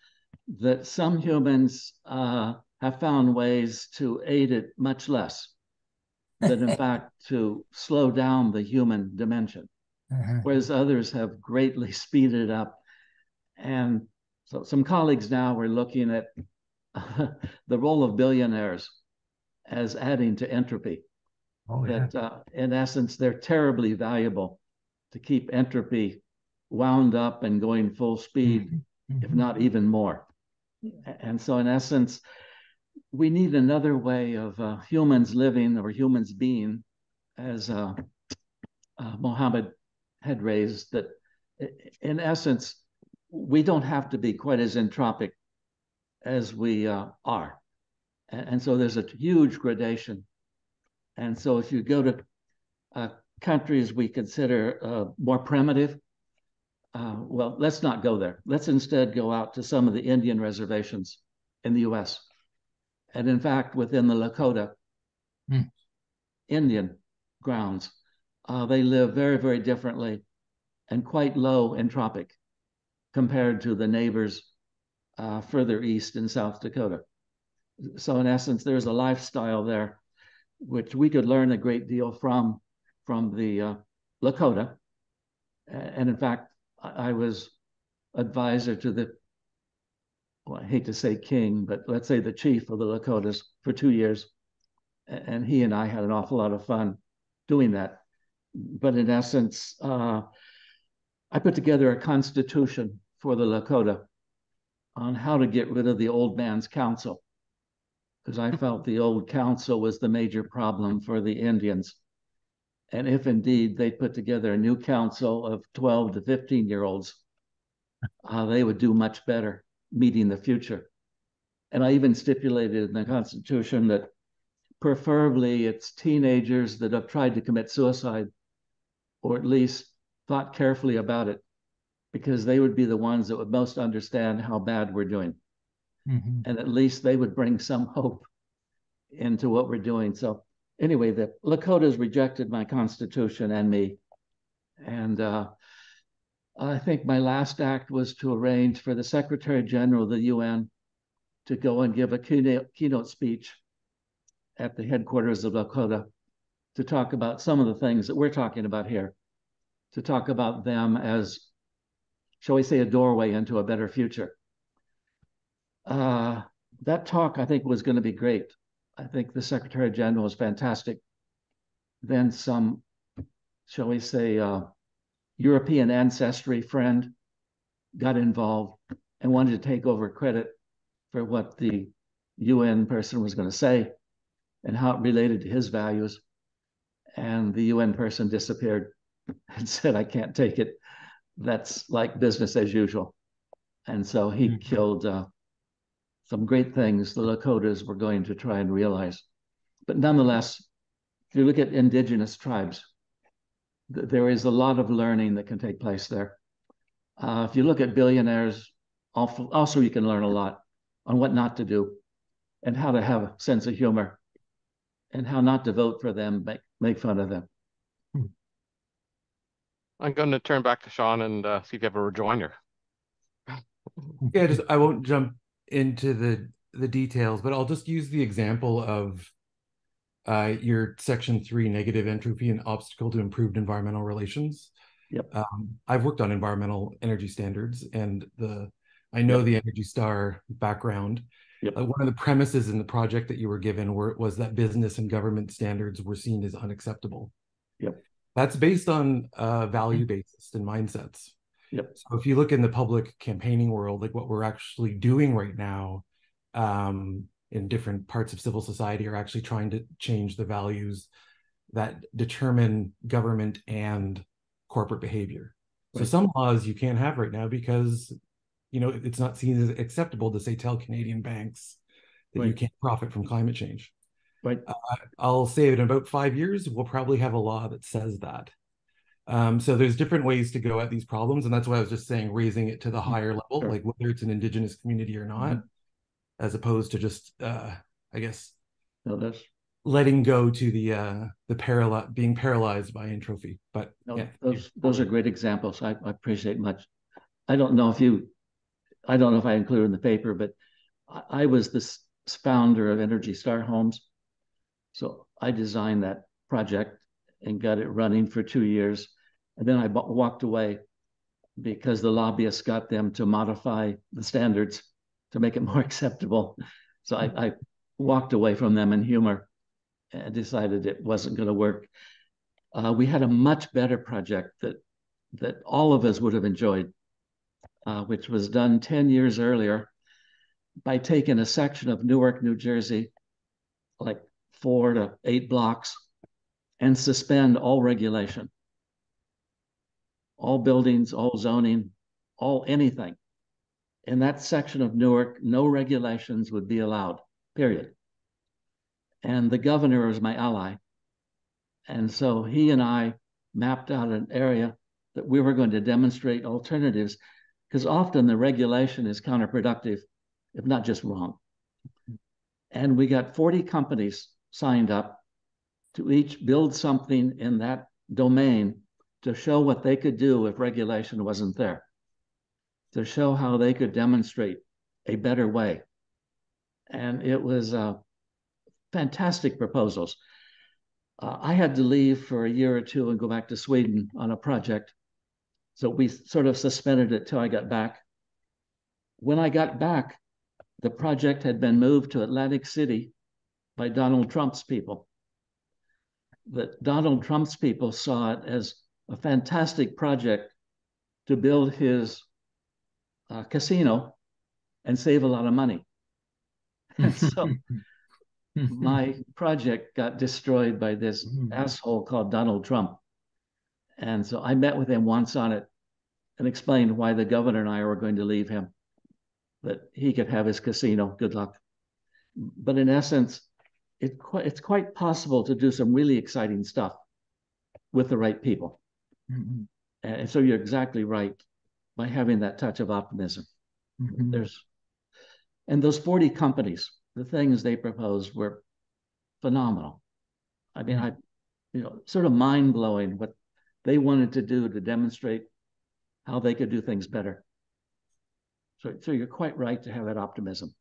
that some humans uh, have found ways to aid it much less than in <laughs> fact to slow down the human dimension uh-huh. whereas others have greatly <laughs> speeded up and so some colleagues now are looking at uh, <laughs> the role of billionaires as adding to entropy oh, yeah. that uh, in essence they're terribly valuable to keep entropy wound up and going full speed mm-hmm. if not even more and so in essence we need another way of uh, humans living or humans being, as uh, uh, Mohammed had raised, that in essence, we don't have to be quite as entropic as we uh, are. And, and, so there's a huge gradation. And so if you go to uh, countries we consider uh, more primitive, well, let's not go there. Let's instead go out to some of the Indian reservations in the US and in fact, within the Lakota hmm. Indian grounds, uh, they live very, very differently and quite low entropic compared to the neighbors uh, further east in South Dakota. So, in essence, there's a lifestyle there which we could learn a great deal from from the uh, Lakota. And in fact, I was advisor to the well, I hate to say king, but let's say the chief of the Lakotas for two years. And he and I had an awful lot of fun doing that. But in essence, uh, I put together a constitution for the Lakota on how to get rid of the old man's council, because I felt the old council was the major problem for the Indians. And if indeed they put together a new council of 12 to 15 year olds, uh, they would do much better meeting the future. And I even stipulated in the Constitution that preferably it's teenagers that have tried to commit suicide or at least thought carefully about it because they would be the ones that would most understand how bad we're doing. Mm-hmm. And at least they would bring some hope into what we're doing. So, anyway, the Lakotas rejected my Constitution and me. And uh, I think my last act was to arrange for the Secretary General of the UN to go and give a keynote, keynote speech at the headquarters of Lakota to talk about some of the things that we're talking about here, to talk about them as, shall we say, a doorway into a better future. Uh, that talk, I think, was going to be great. I think the Secretary General was fantastic. Then some, shall we say, uh, European ancestry friend got involved and wanted to take over credit for what the UN person was going to say and how it related to his values. And the UN person disappeared <laughs> and said, I can't take it. That's like business as usual. And so he mm-hmm. killed uh, some great things the Lakotas were going to try and realize. But nonetheless, if you look at indigenous tribes, th there is a lot of learning that can take place there. Uh, if you look at billionaires, also you can learn a lot on what not to do and how to have a sense of humor and how not to vote for them, make, make fun of them. I'm going to turn back to Sean and uh, see if you have a rejoinder. yeah, just I won't jump into the the details, but I'll just use the example of uh, your section three negative entropy and obstacle to improved environmental relations. Yep. Um, I've worked on environmental energy standards, and the I know yep. the Energy Star background. Yep. Uh, one of the premises in the project that you were given were, was that business and government standards were seen as unacceptable. Yep. That's based on uh, value basis and mindsets. Yep. So if you look in the public campaigning world, like what we're actually doing right now, um, in different parts of civil society are actually trying to change the values that determine government and corporate behavior. Right. So some laws you can't have right now because you know it's not seen as acceptable to say tell Canadian banks that right. you can't profit from climate change. Right. Uh, I'll say in about five years we'll probably have a law that says that. Um, so there's different ways to go at these problems, and that's why I was just saying raising it to the mm-hmm. higher level, sure. like whether it's an indigenous community or not, mm-hmm. As opposed to just, uh, I guess, no, letting go to the uh, the paralyzed being paralyzed by entropy. But no, yeah. those those are great examples. I, I, appreciate much. I don't know if you, I don't know if I included in the paper, but I, I was the founder of Energy Star Homes, so I designed that project and got it running for two years and then I walked away because the lobbyists got them to modify the standards to make it <laughs> more acceptable. So I, I walked away from them in humor and decided it wasn't going to work. Uh, we had a much better project that that all of us would have enjoyed, uh, which was done 10 years earlier by taking a section of Newark, New Jersey, like four to eight blocks, and suspend all regulation all buildings, all zoning, all anything. In that section of Newark, no regulations would be allowed, period. And the governor was my ally. And so he and I mapped out an area that we were going to demonstrate alternatives because often the regulation is counterproductive, if not just wrong. And we got 40 companies signed up to each build something in that domain to show what they could do if regulation wasn't there, to show how they could demonstrate a better way. And it was uh, fantastic proposals. Uh, I had to leave for a year or two and go back to Sweden on a project. So we sort of suspended it till I got back. When I got back, the project had been moved to Atlantic City by Donald Trump's people. That Donald Trump's people saw it as a fantastic project to build his uh, casino and save a lot of money. And <laughs> so my project got destroyed by this asshole called Donald Trump. And so I met with him once on it and explained why the governor and I were going to leave him, that he could have his casino. Good luck. But in essence, it, it's quite possible to do some really exciting stuff with the right people. Mm-hmm. And so you're exactly right by having that touch of optimism. Mm-hmm. There's and those 40 companies, the things they proposed were phenomenal. I mean, I you know, sort of mind blowing what they wanted to do to demonstrate how they could do things better. So, so you're quite right to have that optimism.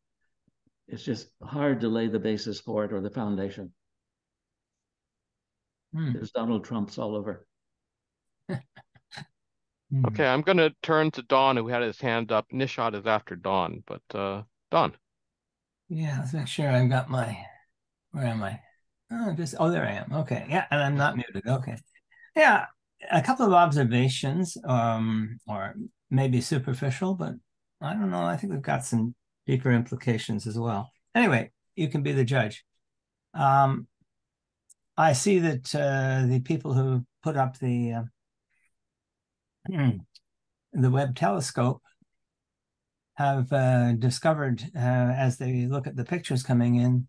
It's just hard to lay the basis for it or the foundation. Mm. There's Donald Trump's all over. <laughs> Hmm. Okay, I'm going to turn to Don, who had his hand up. Nishad is after Don, but uh, Don. Yeah, let's make sure I've got my. Where am I? Oh, just oh, there I am. Okay, yeah, and I'm not muted. Okay, yeah, a couple of observations, um, or maybe superficial, but I don't know. I think we've got some deeper implications as well. Anyway, you can be the judge. Um, I see that uh, the people who put up the uh. The Webb telescope have uh, discovered uh, as they look at the pictures coming in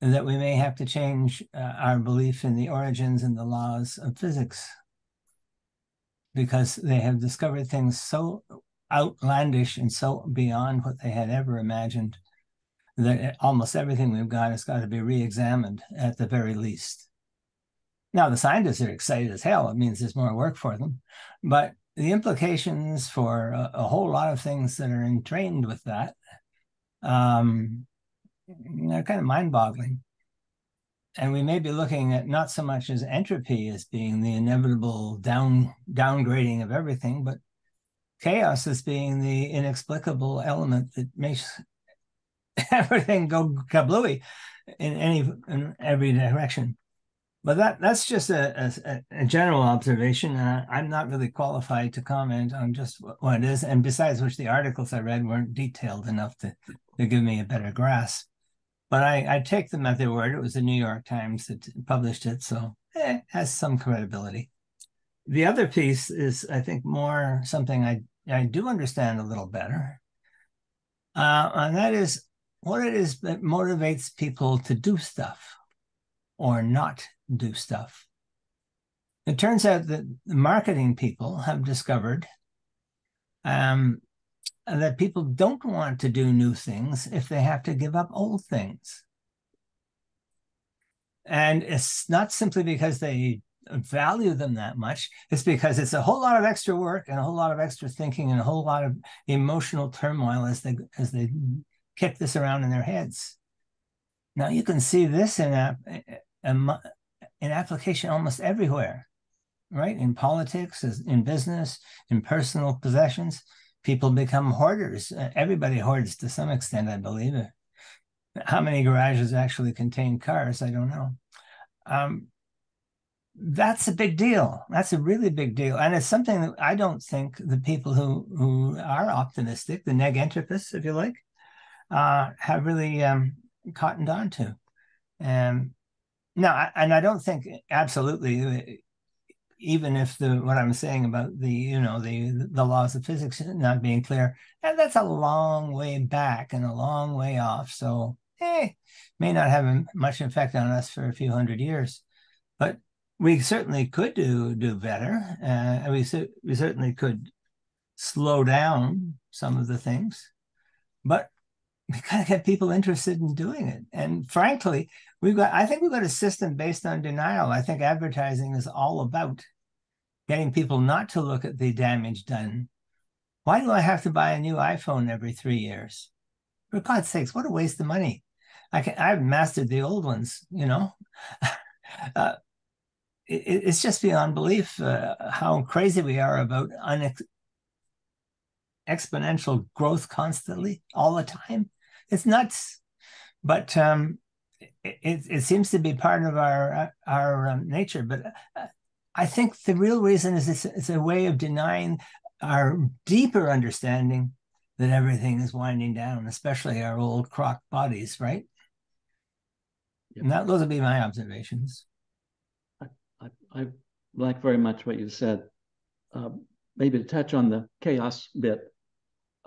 that we may have to change uh, our belief in the origins and the laws of physics because they have discovered things so outlandish and so beyond what they had ever imagined that almost everything we've got has got to be re-examined at the very least. Now the scientists are excited as hell. It means there's more work for them, but the implications for a, a whole lot of things that are entrained with that um, are kind of mind-boggling. And we may be looking at not so much as entropy as being the inevitable down downgrading of everything, but chaos as being the inexplicable element that makes <laughs> everything go kablooey in any in every direction. But that that's just a, a, a general observation. Uh, I'm not really qualified to comment on just what it is. And besides which, the articles I read weren't detailed enough to, to give me a better grasp. But I, I take them at their word. It was the New York Times that published it, so eh, it has some credibility. The other piece is, I think, more something I, I do understand a little better. Uh, and that is what it is that motivates people to do stuff or not do stuff. It turns out that marketing people have discovered um, that people don't want to do new things if they have to give up old things. And it's not simply because they value them that much. It's because it's a whole lot of extra work and a whole lot of extra thinking and a whole lot of emotional turmoil as they as they kick this around in their heads. Now you can see this in a, a, in application almost everywhere, right? In politics, in business, in personal possessions, people become hoarders. Uh, everybody hoards to some extent, I believe. How many garages actually contain cars? I don't know. Um, that's a big deal. That's a really big deal, and it's something that I don't think the people who who are optimistic, the negentropists, if you like, uh, have really um, cottoned on to. Um, no, and I don't think absolutely, even if the what I'm saying about the you know the the laws of physics not being clear, that's a long way back and a long way off. So, eh, may not have much effect on us for a few hundred years, but we certainly could do do better. Uh, we we certainly could slow down some of the things, but we got to get people interested in doing it. And frankly, we've got, I think we've got a system based on denial. I think advertising is all about getting people not to look at the damage done. Why do I have to buy a new iPhone every three years? For God's sakes, what a waste of money. I can, I've mastered the old ones, you know. <laughs> uh, it, it's just beyond belief uh, how crazy we are about unex- exponential growth constantly all the time. It's nuts, but um, it, it seems to be part of our our um, nature. But uh, I think the real reason is it's, it's a way of denying our deeper understanding that everything is winding down, especially our old crock bodies, right? Yep. And that those would be my observations. I, I, I like very much what you said. Uh, maybe to touch on the chaos bit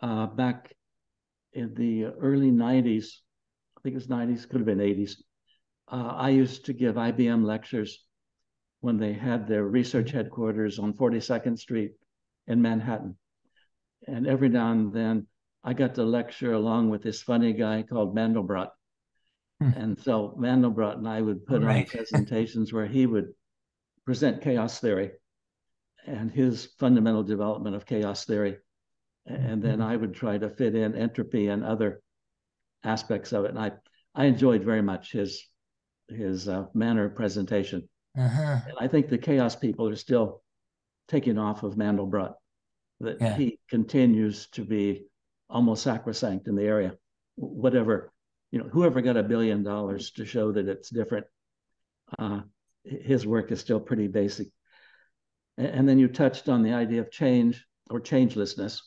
uh, back in the early 90s, I think it was 90s, could have been 80s, uh, I used to give IBM lectures when they had their research headquarters on 42nd Street in Manhattan. And every now and then I got to lecture along with this funny guy called Mandelbrot. Hmm. And so Mandelbrot and I would put right. on <laughs> presentations where he would present chaos theory and his fundamental development of chaos theory and then I would try to fit in entropy and other aspects of it. And I I enjoyed very much his his uh, manner of presentation. Uh-huh. And I think the chaos people are still taking off of Mandelbrot. That yeah. he continues to be almost sacrosanct in the area. Whatever, you know, whoever got a billion dollars to show that it's different, uh, his work is still pretty basic. And, and then you touched on the idea of change or changelessness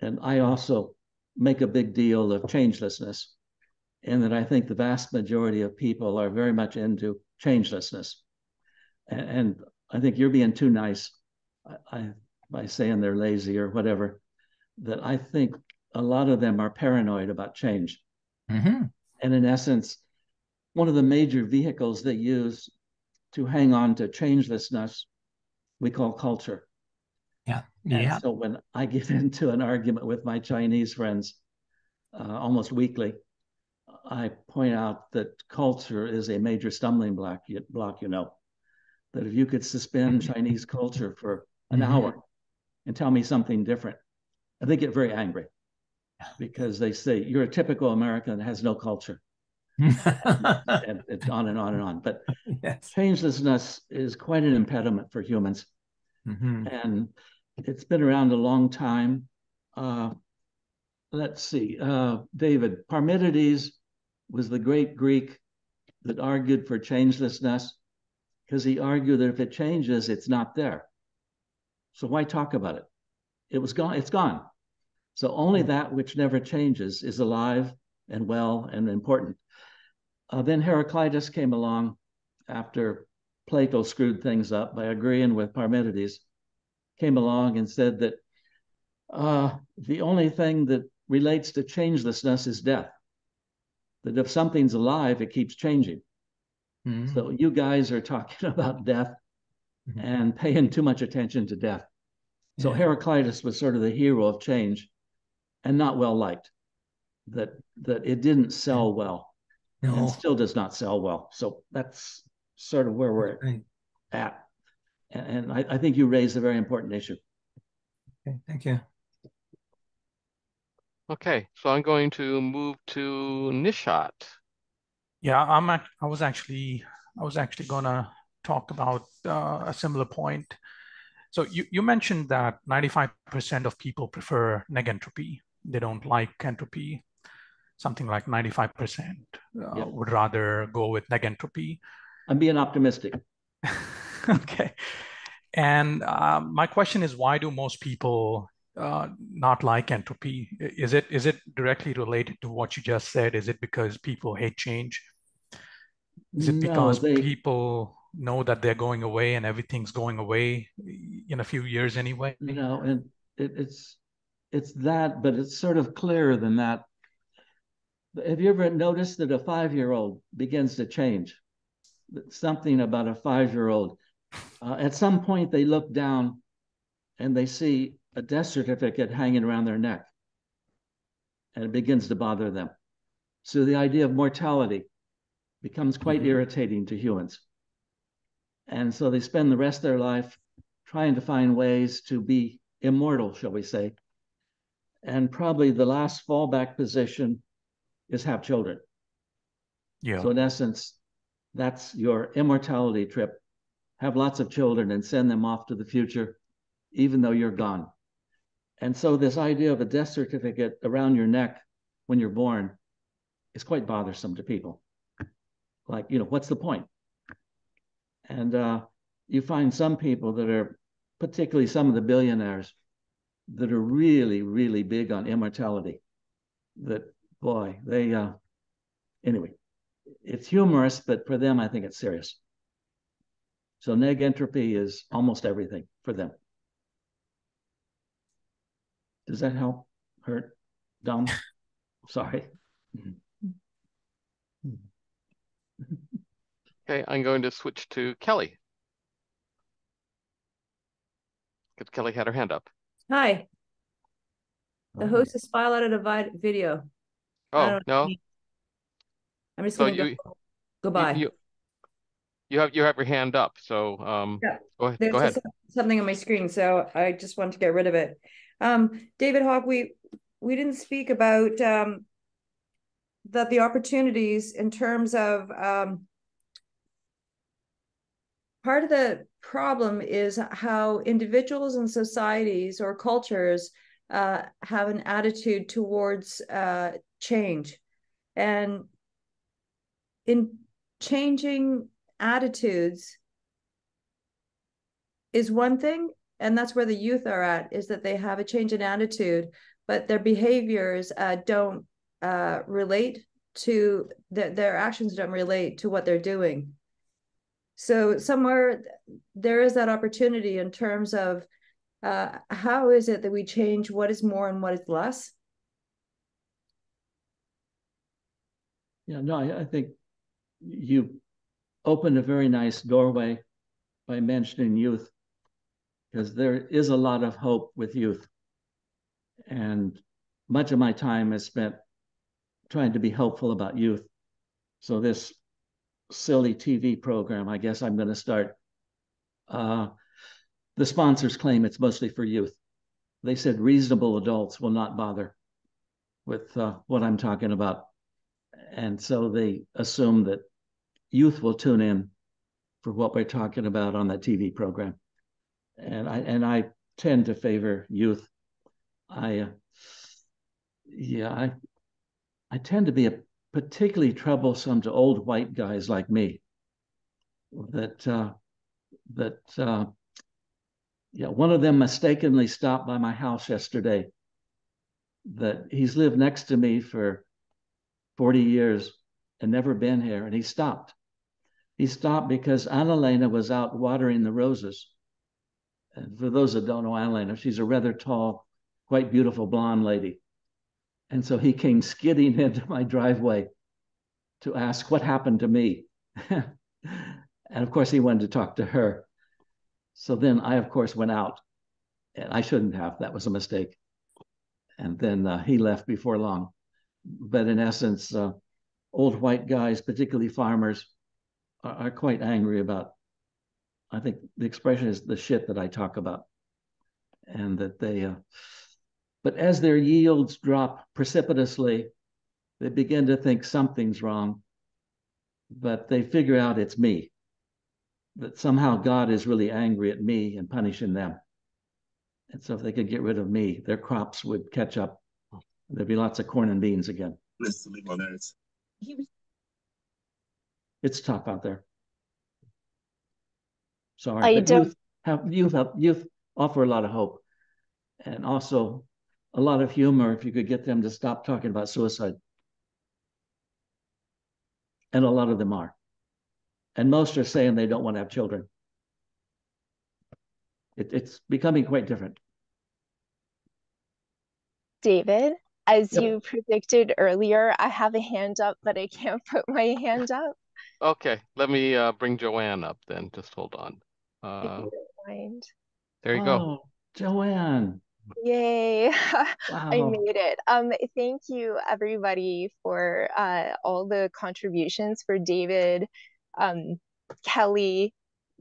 and I also make a big deal of changelessness, and that I think the vast majority of people are very much into changelessness. And, and I think you're being too nice I, I, by saying they're lazy or whatever. That I think a lot of them are paranoid about change. Mm-hmm. And in essence, one of the major vehicles they use to hang on to changelessness, we call culture. Yeah. And so when I get <laughs> into an argument with my Chinese friends uh, almost weekly, I point out that culture is a major stumbling block, you, block, you know. That if you could suspend Chinese culture for an Mhm. hour and tell me something different, think get very angry because they say you're a typical American that has no culture. <laughs> and it's on and on and on. But yes. changelessness is quite an impediment for humans Mhm. and it's been around a long time. Uh, let's see, uh, David, Parmenides was the great Greek that argued for changelessness because he argued that if it changes, it's not there. So why talk about it? It was gone, it's gone. So only that which never changes is alive and well and important. Uh, then Heraclitus came along after Plato screwed things up by agreeing with Parmenides, came along and said that uh, the only thing that relates to changelessness is death. That if something's alive, it keeps changing. Mhm. So you guys are talking <laughs> about death Mhm. and paying too much attention to death. So Yeah. Heraclitus was sort of the hero of change and not well liked. That that it didn't sell well No. and still does not sell well. So that's sort of where we're Right. at. And, and I, I think you raised a very important issue. Okay. Thank you. Okay, so I'm going to move to Nishat. Yeah, I'm ac- I was actually I was actually gonna talk about uh, a similar point. So you, you mentioned that 95% of people prefer negentropy. They don't like entropy. Something like 95% uh, Yep. would rather go with negentropy. I'm being optimistic. <laughs> <laughs> Okay. And uh, my question is, why do most people uh, not like entropy? Is it is it directly related to what you just said? Is it because people hate change? Is it No, because they people know that they're going away and everything's going away in a few years anyway? you know, and it, it's it's that, but it's sort of clearer than that. Have you ever noticed that a five-year-old begins to change? Something about a five-year-old. Uh, at some point, they look down and they see a death certificate hanging around their neck, and it begins to bother them. So the idea of mortality becomes quite irritating to humans. And so they spend the rest of their life trying to find ways to be immortal, shall we say. And probably the last fallback position is have children. Yeah. So in essence, that's your immortality trip. Have lots of children and send them off to the future, even though you're gone. And so this idea of a death certificate around your neck when you're born is quite bothersome to people. Like, you know, what's the point? And uh, you find some people that are, particularly some of the billionaires, that are really, really big on immortality. That boy, they uh, anyway, it's humorous, but for them, I think it's serious. So neg entropy is almost everything for them. Does that help? Hurt? Dumb? <laughs> Sorry. <laughs> Okay, I'm going to switch to Kelly. Because Kelly had her hand up. Hi. The oh. host is file out a vi- video. I Oh, don't no? know. I'm just So gonna you, go, goodbye. you, you have, you have your hand up, so, um, Yeah. go There's go ahead. something on my screen, so I just want to get rid of it. Um, David Hawk, we we didn't speak about um that the opportunities in terms of um part of the problem is how individuals and societies or cultures uh, have an attitude towards uh, change and in changing attitudes is one thing and that's where the youth are at is that they have a change in attitude but their behaviors uh, don't uh, relate to their, their actions don't relate to what they're doing. So somewhere there is that opportunity in terms of uh, how is it that we change what is more and what is less? Yeah no i, I think you opened a very nice doorway by mentioning youth, because there is a lot of hope with youth. And much of my time is spent trying to be helpful about youth. So this silly TV program, I guess I'm going to start. Uh, the sponsors claim it's mostly for youth. They said reasonable adults will not bother with uh, what I'm talking about. And so they assume that youth will tune in for what we're talking about on that TV program. And I and I tend to favor youth. I uh, yeah, I I tend to be a particularly troublesome to old white guys like me. That uh, that uh, yeah, one of them mistakenly stopped by my house yesterday. That he's lived next to me for 40 years and never been here, and he stopped. He stopped because Annalena was out watering the roses. And for those that don't know Annalena, she's a rather tall, quite beautiful blonde lady. And so he came skidding <laughs> into my driveway to ask what happened to me. <laughs> and of course, he wanted to talk to her. So then I, of course, went out. And I shouldn't have. That was a mistake. And then uh, he left before long. But in essence, uh, old white guys, particularly farmers, are, are quite angry about, I think the expression is the shit that I talk about. And that they, uh, but as their yields drop precipitously, they begin to think something's wrong, but they figure out it's me, that somehow God is really angry at me and punishing them. And so if they could get rid of me, their crops would catch up. There'd be lots of corn and beans again. It's tough out there. Sorry. I but don't- youth have youth have, youth offer a lot of hope. And also a lot of humor if you could get them to stop talking about suicide. And a lot of them are. And most are saying they don't want to have children. It, it's becoming quite different. David, as Yep. you predicted earlier, I have a hand up, but I can't <laughs> put my hand up. Okay, let me uh, bring Joanne up then. Just hold on. Uh, you don't mind. there you go. Oh, Joanne. Yay. <laughs> I made it. Um, thank you everybody for uh all the contributions for David, um, Kelly,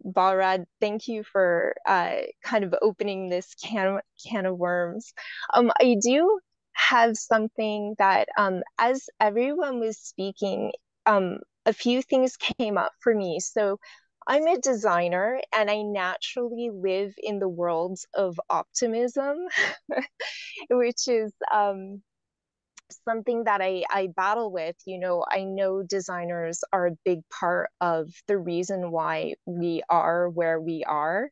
Badrah. Thank you for uh kind of opening this can can of worms. Um, I do have something that um as everyone was speaking, um, a few things came up for me. So I'm a designer and I naturally live in the worlds of optimism, <laughs> which is um, something that I, I battle with. You know, I know designers are a big part of the reason why we are where we are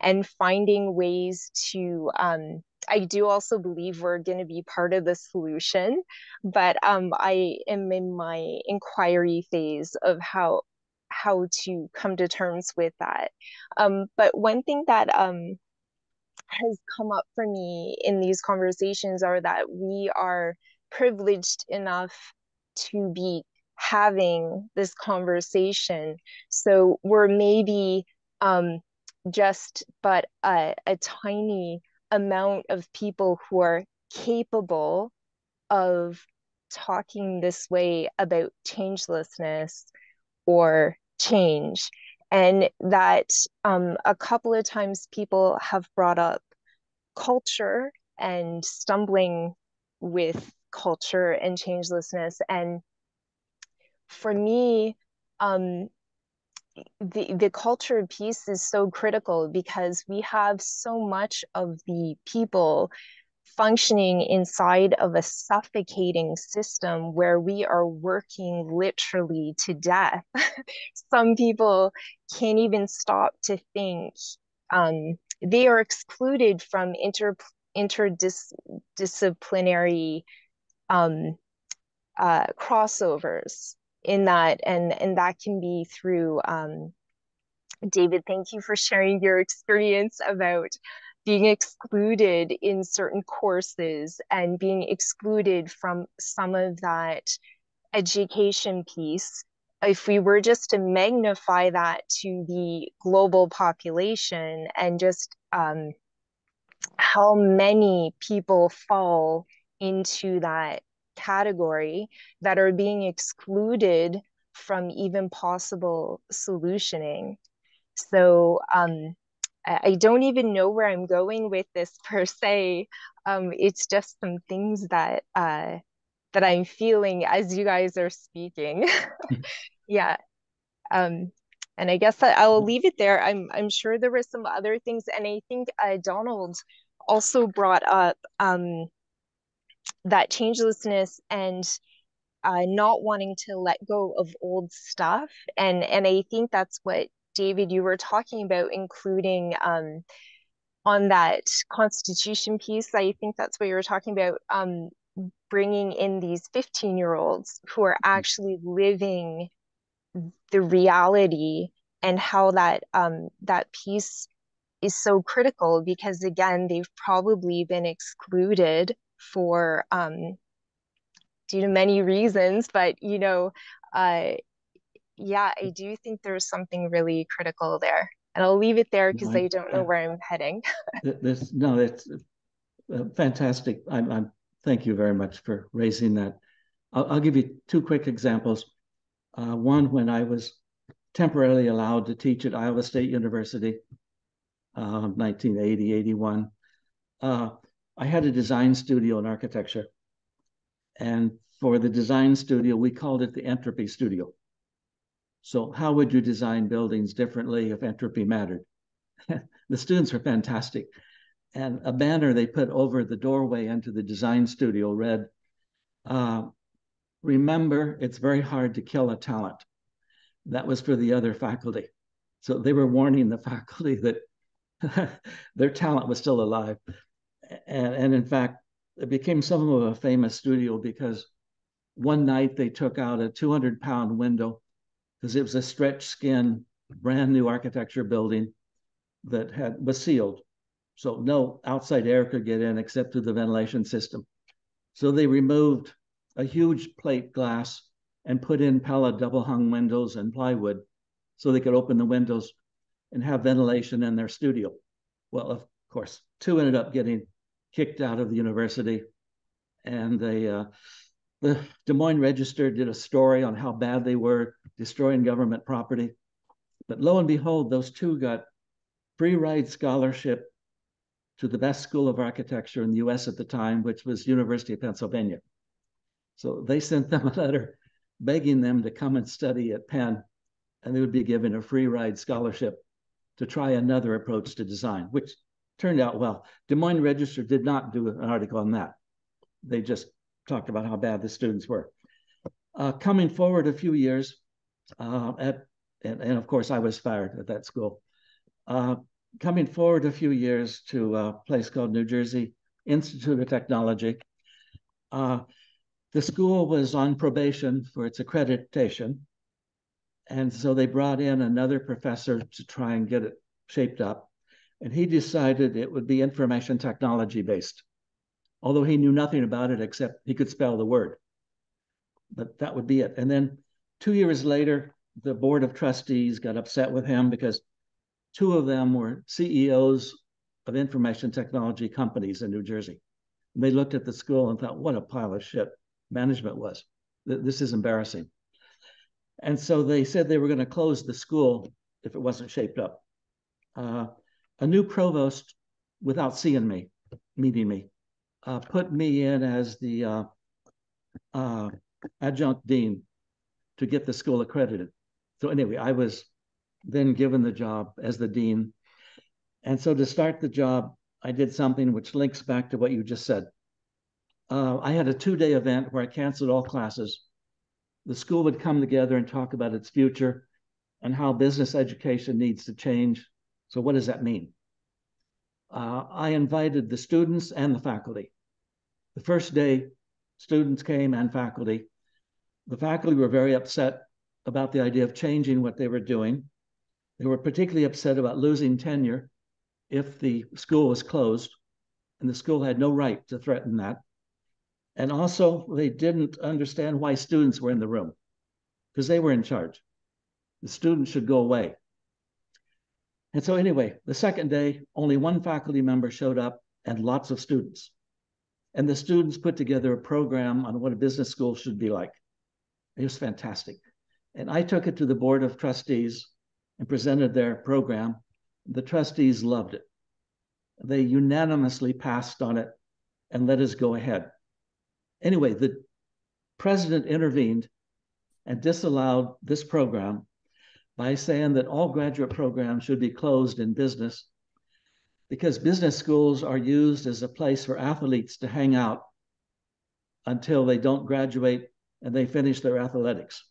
and finding ways to. Um, I do also believe we're going to be part of the solution, but um, I am in my inquiry phase of how how to come to terms with that. Um, but one thing that um, has come up for me in these conversations are that we are privileged enough to be having this conversation. So we're maybe um, just but a, a tiny amount of people who are capable of talking this way about changelessness or change. And that um, a couple of times people have brought up culture and stumbling with culture and changelessness. And for me, um, the the culture piece is so critical because we have so much of the people functioning inside of a suffocating system where we are working literally to death. <laughs> Some people can't even stop to think. Um, they are excluded from inter interdisciplinary um, uh, crossovers in that, and and that can be through. Um, David, thank you for sharing your experience about being excluded in certain courses and being excluded from some of that education piece, if we were just to magnify that to the global population and just um, how many people fall into that category that are being excluded from even possible solutioning. So um, I don't even know where I'm going with this <laughs> per se. Um, it's just some things that uh, that I'm feeling as you guys are speaking. <laughs> <laughs> yeah. Um, and I guess I, will leave it there. I'm I'm sure there were some other things, and I think uh, Donald also brought up um, that changelessness and uh, not wanting to let go of old stuff, and and I think that's what David you were talking about, including um, on that constitution piece. I think that's what you were talking about. Um, bringing in these 15 year olds who are mm-hmm. actually living the reality and how that um, that piece is so critical because again they've probably been excluded for um, due to many reasons but you know uh, yeah i do think there's something really critical there. And i'll leave it there because no, I, I, don't know I, where i'm heading. This no it's uh, fantastic. I'm, I'm thank you very much for raising that. I'll, I'll give you two quick examples. Uh, one when I was temporarily allowed to teach at Iowa State University, uh, 1980, 81. Uh, I had a design studio in architecture. And for the design studio, we called it the entropy studio. So how would you design buildings differently if entropy mattered? <laughs> the students were fantastic. And a banner they put over the doorway into the design studio read, uh, remember, it's very hard to kill a talent. That was for the other faculty. So they were warning the <laughs> faculty that <laughs> their talent was still alive. And, and in fact, it became something of a famous studio because one night they took out a 200 pound window because it was a stretch skin, brand new architecture building that had was sealed. So no outside air could get in except through the ventilation system. So they removed a huge plate glass and put in Pella double hung windows and plywood so they could open the windows and have ventilation in their studio. Well, of course, two ended up getting kicked out of the university. And they, uh, the Des Moines Register did a story on how bad they were destroying government property. But lo and behold, those two got free ride scholarship to the best school of architecture in the US at the time, which was University of Pennsylvania. So they sent them a letter begging them to come and study at Penn, and they would be given a free ride scholarship to try another approach to design, which turned out well. Des Moines Register did not do an article on that. They just talked about how bad the students were. Uh, coming forward a few years, uh, at and, and, of course I was fired at that school. Uh, coming forward a few years to a place called New Jersey Institute of Technology. Uh, the school was on probation for its accreditation. And so they brought in another professor to try and get it shaped up. And he decided it would be information technology based, although he knew nothing about it except he could spell the word. But that would be it. And then two years later, the board of trustees got upset with him because two of them were CEOs of information technology companies in New Jersey. And they looked at the school and thought, what a pile of shit management was. This is embarrassing. And so they said they were going to close the school if it wasn't shaped up. Uh, a new provost, without seeing me, meeting me, uh, put me in as the uh, uh adjunct dean to get the school accredited. So anyway, I was then given the job as the dean. And so to start the job, I did something which links back to what you just said uh, I had a two day event where I canceled all classes. The school would come together and talk about its future and how business education needs to change. So, what does that mean? Uh, I invited the students and the faculty. The first day, students came and faculty. The faculty were very upset about the idea of changing what they were doing. They were particularly upset about losing tenure if the school was closed, and the school had no right to threaten that. And also, they didn't understand why students were in the room because they were in charge. The students should go away. And so, anyway, the second day, only one faculty member showed up and lots of students. And the students put together a program on what a business school should be like. It was fantastic. And I took it to the board of trustees and presented their program. The trustees loved it. They unanimously passed on it and let us go ahead. Anyway, the president intervened and disallowed this program by saying that all graduate programs should be closed in business because business schools are used as a place for athletes to hang out until they don't graduate and they finish their athletics.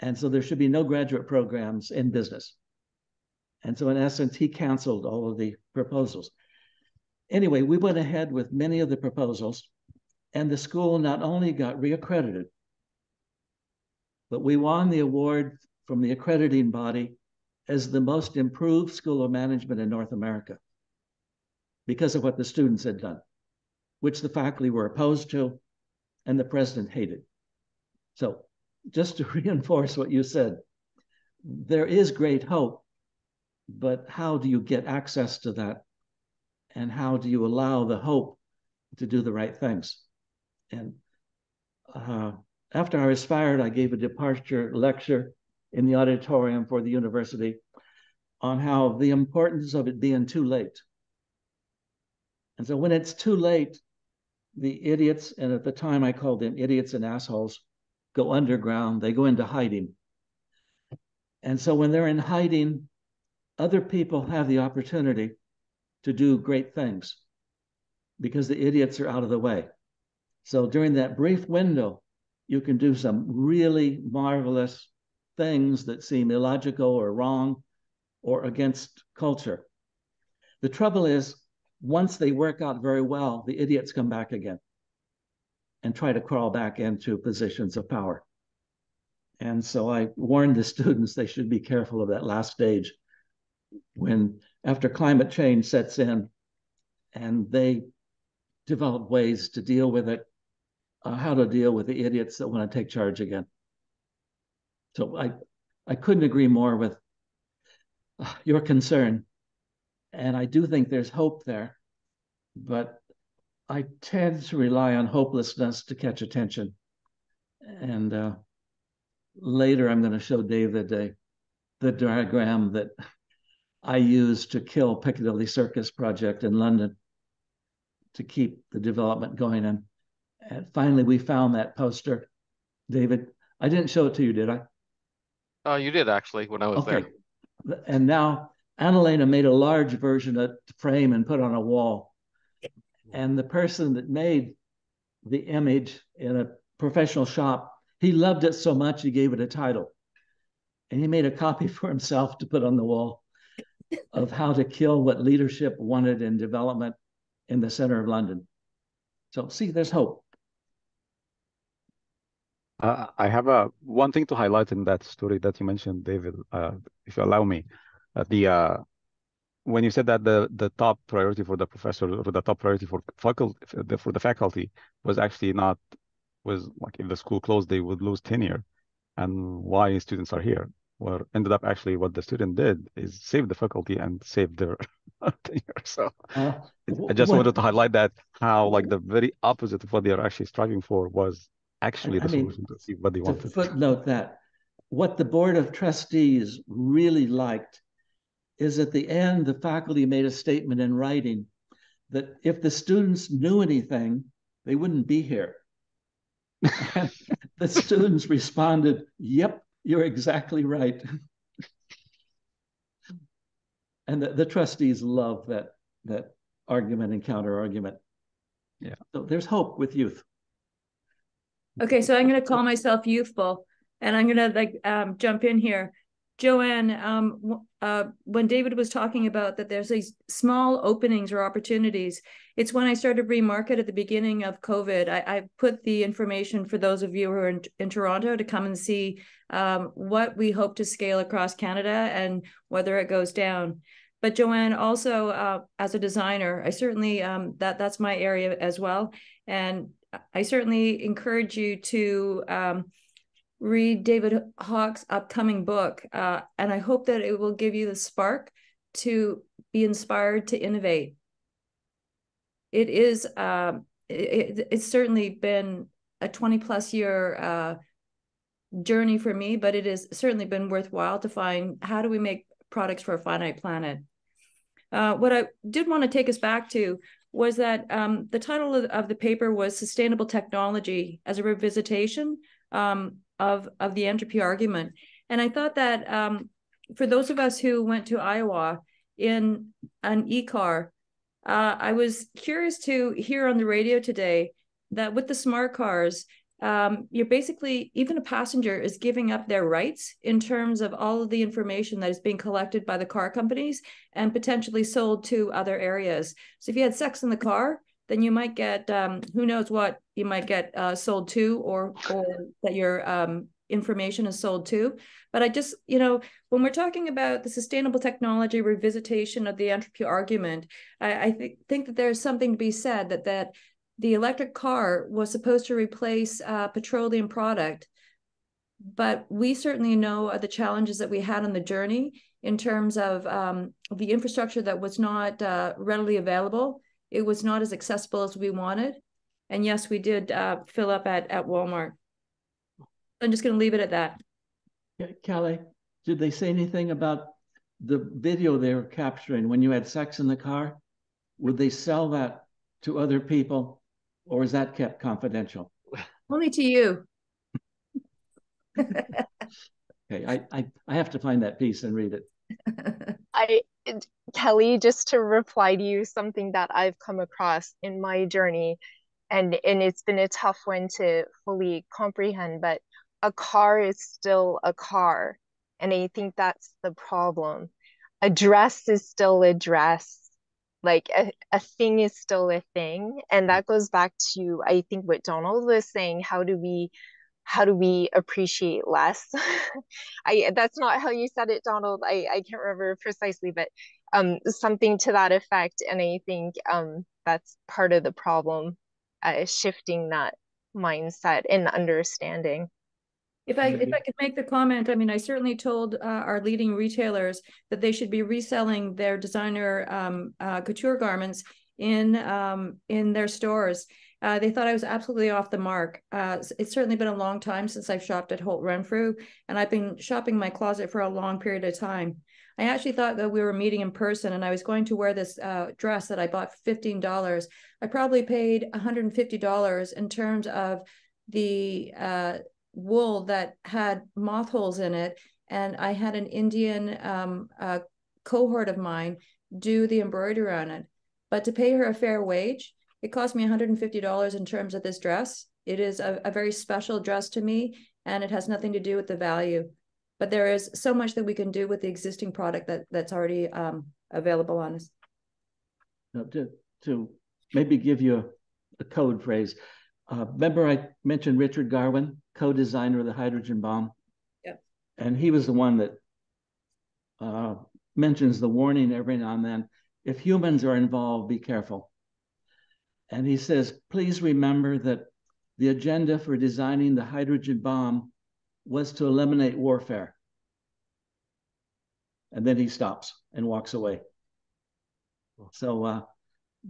And so there should be no graduate programs in business. And so, in essence, he canceled all of the proposals. Anyway, we went ahead with many of the proposals, and the school not only got reaccredited, but we won the award from the accrediting body as the most improved school of management in North America because of what the students had done, which the faculty were opposed to and the president hated. So, just to <laughs> reinforce what you said, there is great hope, but how do you get access to that? And how do you allow the hope to do the right things? And uh, after I was fired, I gave a departure lecture in the auditorium for the university on how the importance of it being too late. And so when it's too late, the idiots, and at the time I called them idiots and assholes, go underground, they go into hiding. And so when they're in hiding, other people have the opportunity to do great things because the idiots are out of the way. So during that brief window, you can do some really marvelous things that seem illogical or wrong or against culture. The trouble is, once they work out very well, the idiots come back again and try to crawl back into positions of power. And so I warned the <laughs> students they should be careful of that last stage when, after climate change sets in and they develop ways to deal with it, uh, how to deal with the idiots that want to take charge again. So I, I couldn't agree more with uh, your concern. And I do think there's hope there, but I tend to rely on hopelessness to catch attention. And uh, later, I'm going to show David a, the diagram that I used to kill Piccadilly Circus project in London to keep the development going. And, and finally, we found that poster. David, I didn't show it to you, did I? Uh, you did actually when I was okay. there. And now Annalena made a large version of the frame and put on a wall. And the person that made the image in a professional shop, he loved it so much he gave it a title. And he made a copy <laughs> for himself to put on the wall of how to kill what leadership wanted in development in the center of London. So see, there's hope. Uh, I have a one thing to highlight in that story that you mentioned, David, uh, if you allow me. Uh, the uh, when you said that the the top priority for the professor or the top priority for faculty for the faculty was actually not was like if the school closed they would lose tenure. And why students are here? Well ended up actually what the student did is save the faculty and save their <laughs> tenure. So uh, i just wanted to highlight that how like the very opposite of what they are actually striving for was actually the I solution mean, to see what they wanted. To footnote that what the board of trustees really liked is at the end, the faculty made a statement in writing that if the students knew anything, they wouldn't be here. <laughs> the students responded, Yep, you're exactly right. and the, the trustees love that that argument and counter argument. Yeah. So there's hope with youth. Okay, so I'm going to call myself youthful, and I'm going to like um, jump in here. Joanne, um, uh, when David was talking about that there's these small openings or opportunities, it's when I started Remarket at the beginning of COVID. I, I put the information for those of you who are in, in Toronto to come and see um, what we hope to scale across Canada and whether it goes down. But Joanne, also uh, as a designer, I certainly um, that that's my area as well. And I certainly encourage you to um, read David Hawk's upcoming book, uh, and I hope that it will give you the spark to be inspired to innovate. It is, uh, it, it's certainly been a 20 plus year uh, journey for me, but it has certainly been worthwhile to find how do we make products for a finite planet. Uh, what I did want to take us back to was that um, the title of, of, the paper was Sustainable Technology as a Revisitation um, of, of the Entropy Argument. And I thought that um, for those of us who went to Iowa in an e-car, uh, I was curious to hear on the radio today that with the smart cars, um, you're basically even a passenger is giving up their rights in terms of all of the information that is being collected by the car companies and potentially sold to other areas. So if you had sex in the car, then you might get um, who knows what you might get uh, sold to, or or that your um, information is sold to. But I just you know when we're talking about the sustainable technology revisitation of the entropy argument, I, I th- think that there's something to be said that that the electric car was supposed to replace a petroleum product but we certainly know the challenges that we had on the journey in terms of um, the infrastructure that was not uh, readily available. It was not as accessible as we wanted. And yes we did uh, fill up at, at walmart. I'm just going to leave it at that. Kelly did they say anything about the video they were capturing? When you had sex in the car would they sell that to other people or is that kept confidential? Only to you. okay, I, I I have to find that piece and read it. <laughs> I Kelly, just to reply to you, something that I've come across in my journey, and and it's been a tough one to fully comprehend, but a car is still a car, and I think that's the problem. A dress is still a dress like a, a thing is still a thing. And that goes back to i think what donald was saying how do we how do we appreciate less? <laughs> I that's not how you said it donald. I i can't remember precisely but um something to that effect. And i think um that's part of the problem uh, shifting that mindset and understanding if I if I could make the comment, I mean, I certainly told uh, our leading retailers that they should be reselling their designer um, uh, couture garments in um, in their stores. Uh, they thought I was absolutely off the mark. Uh, it's certainly been a long time since I've shopped at Holt Renfrew, and I've been shopping my closet for a long period of time. I actually thought that we were meeting in person, and I was going to wear this uh, dress that I bought fifteen dollars. I probably paid one hundred and fifty dollars in terms of the uh, wool that had moth holes in it. And I had an Indian um, uh, cohort of mine do the embroidery on it. But to pay her a fair wage, it cost me $150 in terms of this dress. It is a, a very special dress to me, and it has nothing to do with the value. But there is so much that we can do with the existing product that that's already um, available on us. Now to, to maybe give you a, a code phrase, uh, remember I mentioned Richard Garwin, co-designer of the hydrogen bomb? Yep. And he was the one that uh, mentions the warning every now and then, if humans are involved, be careful. And he says, please remember that the agenda for designing the hydrogen bomb was to eliminate warfare. And then he stops and walks away. So uh,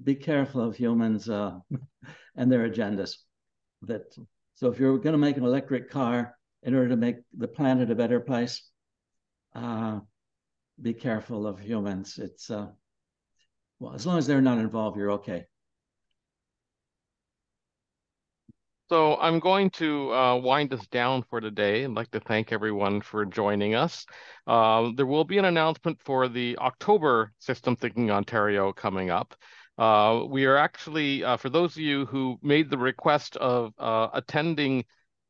be careful of humans uh, <laughs> and their agendas. That so if you're going to make an electric car in order to make the planet a better place, uh, be careful of humans. It's uh, well, as long as they're not involved, you're okay. So I'm going to uh, wind us down for today. I'd like to thank everyone for joining us. Uh, there will be an announcement for the October System Thinking Ontario coming up. Uh, we are actually, uh, for those of you who made the request of uh, attending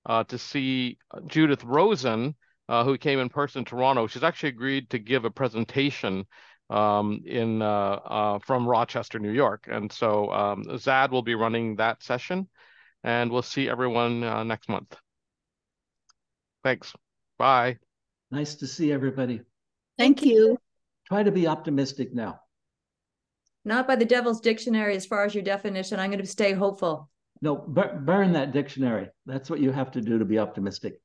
uh, to see Judith Rosen, uh, who came in person to Toronto, she's actually agreed to give a presentation um, in uh, from Rochester, New York. And so um, Zad will be running that session, and we'll see everyone next month. Thanks. Bye. Nice to see everybody. Thank you. Try to be optimistic now not by the devil's dictionary as far as your definition. I'm going to stay hopeful. No, bur- burn that dictionary. That's what you have to do to be optimistic.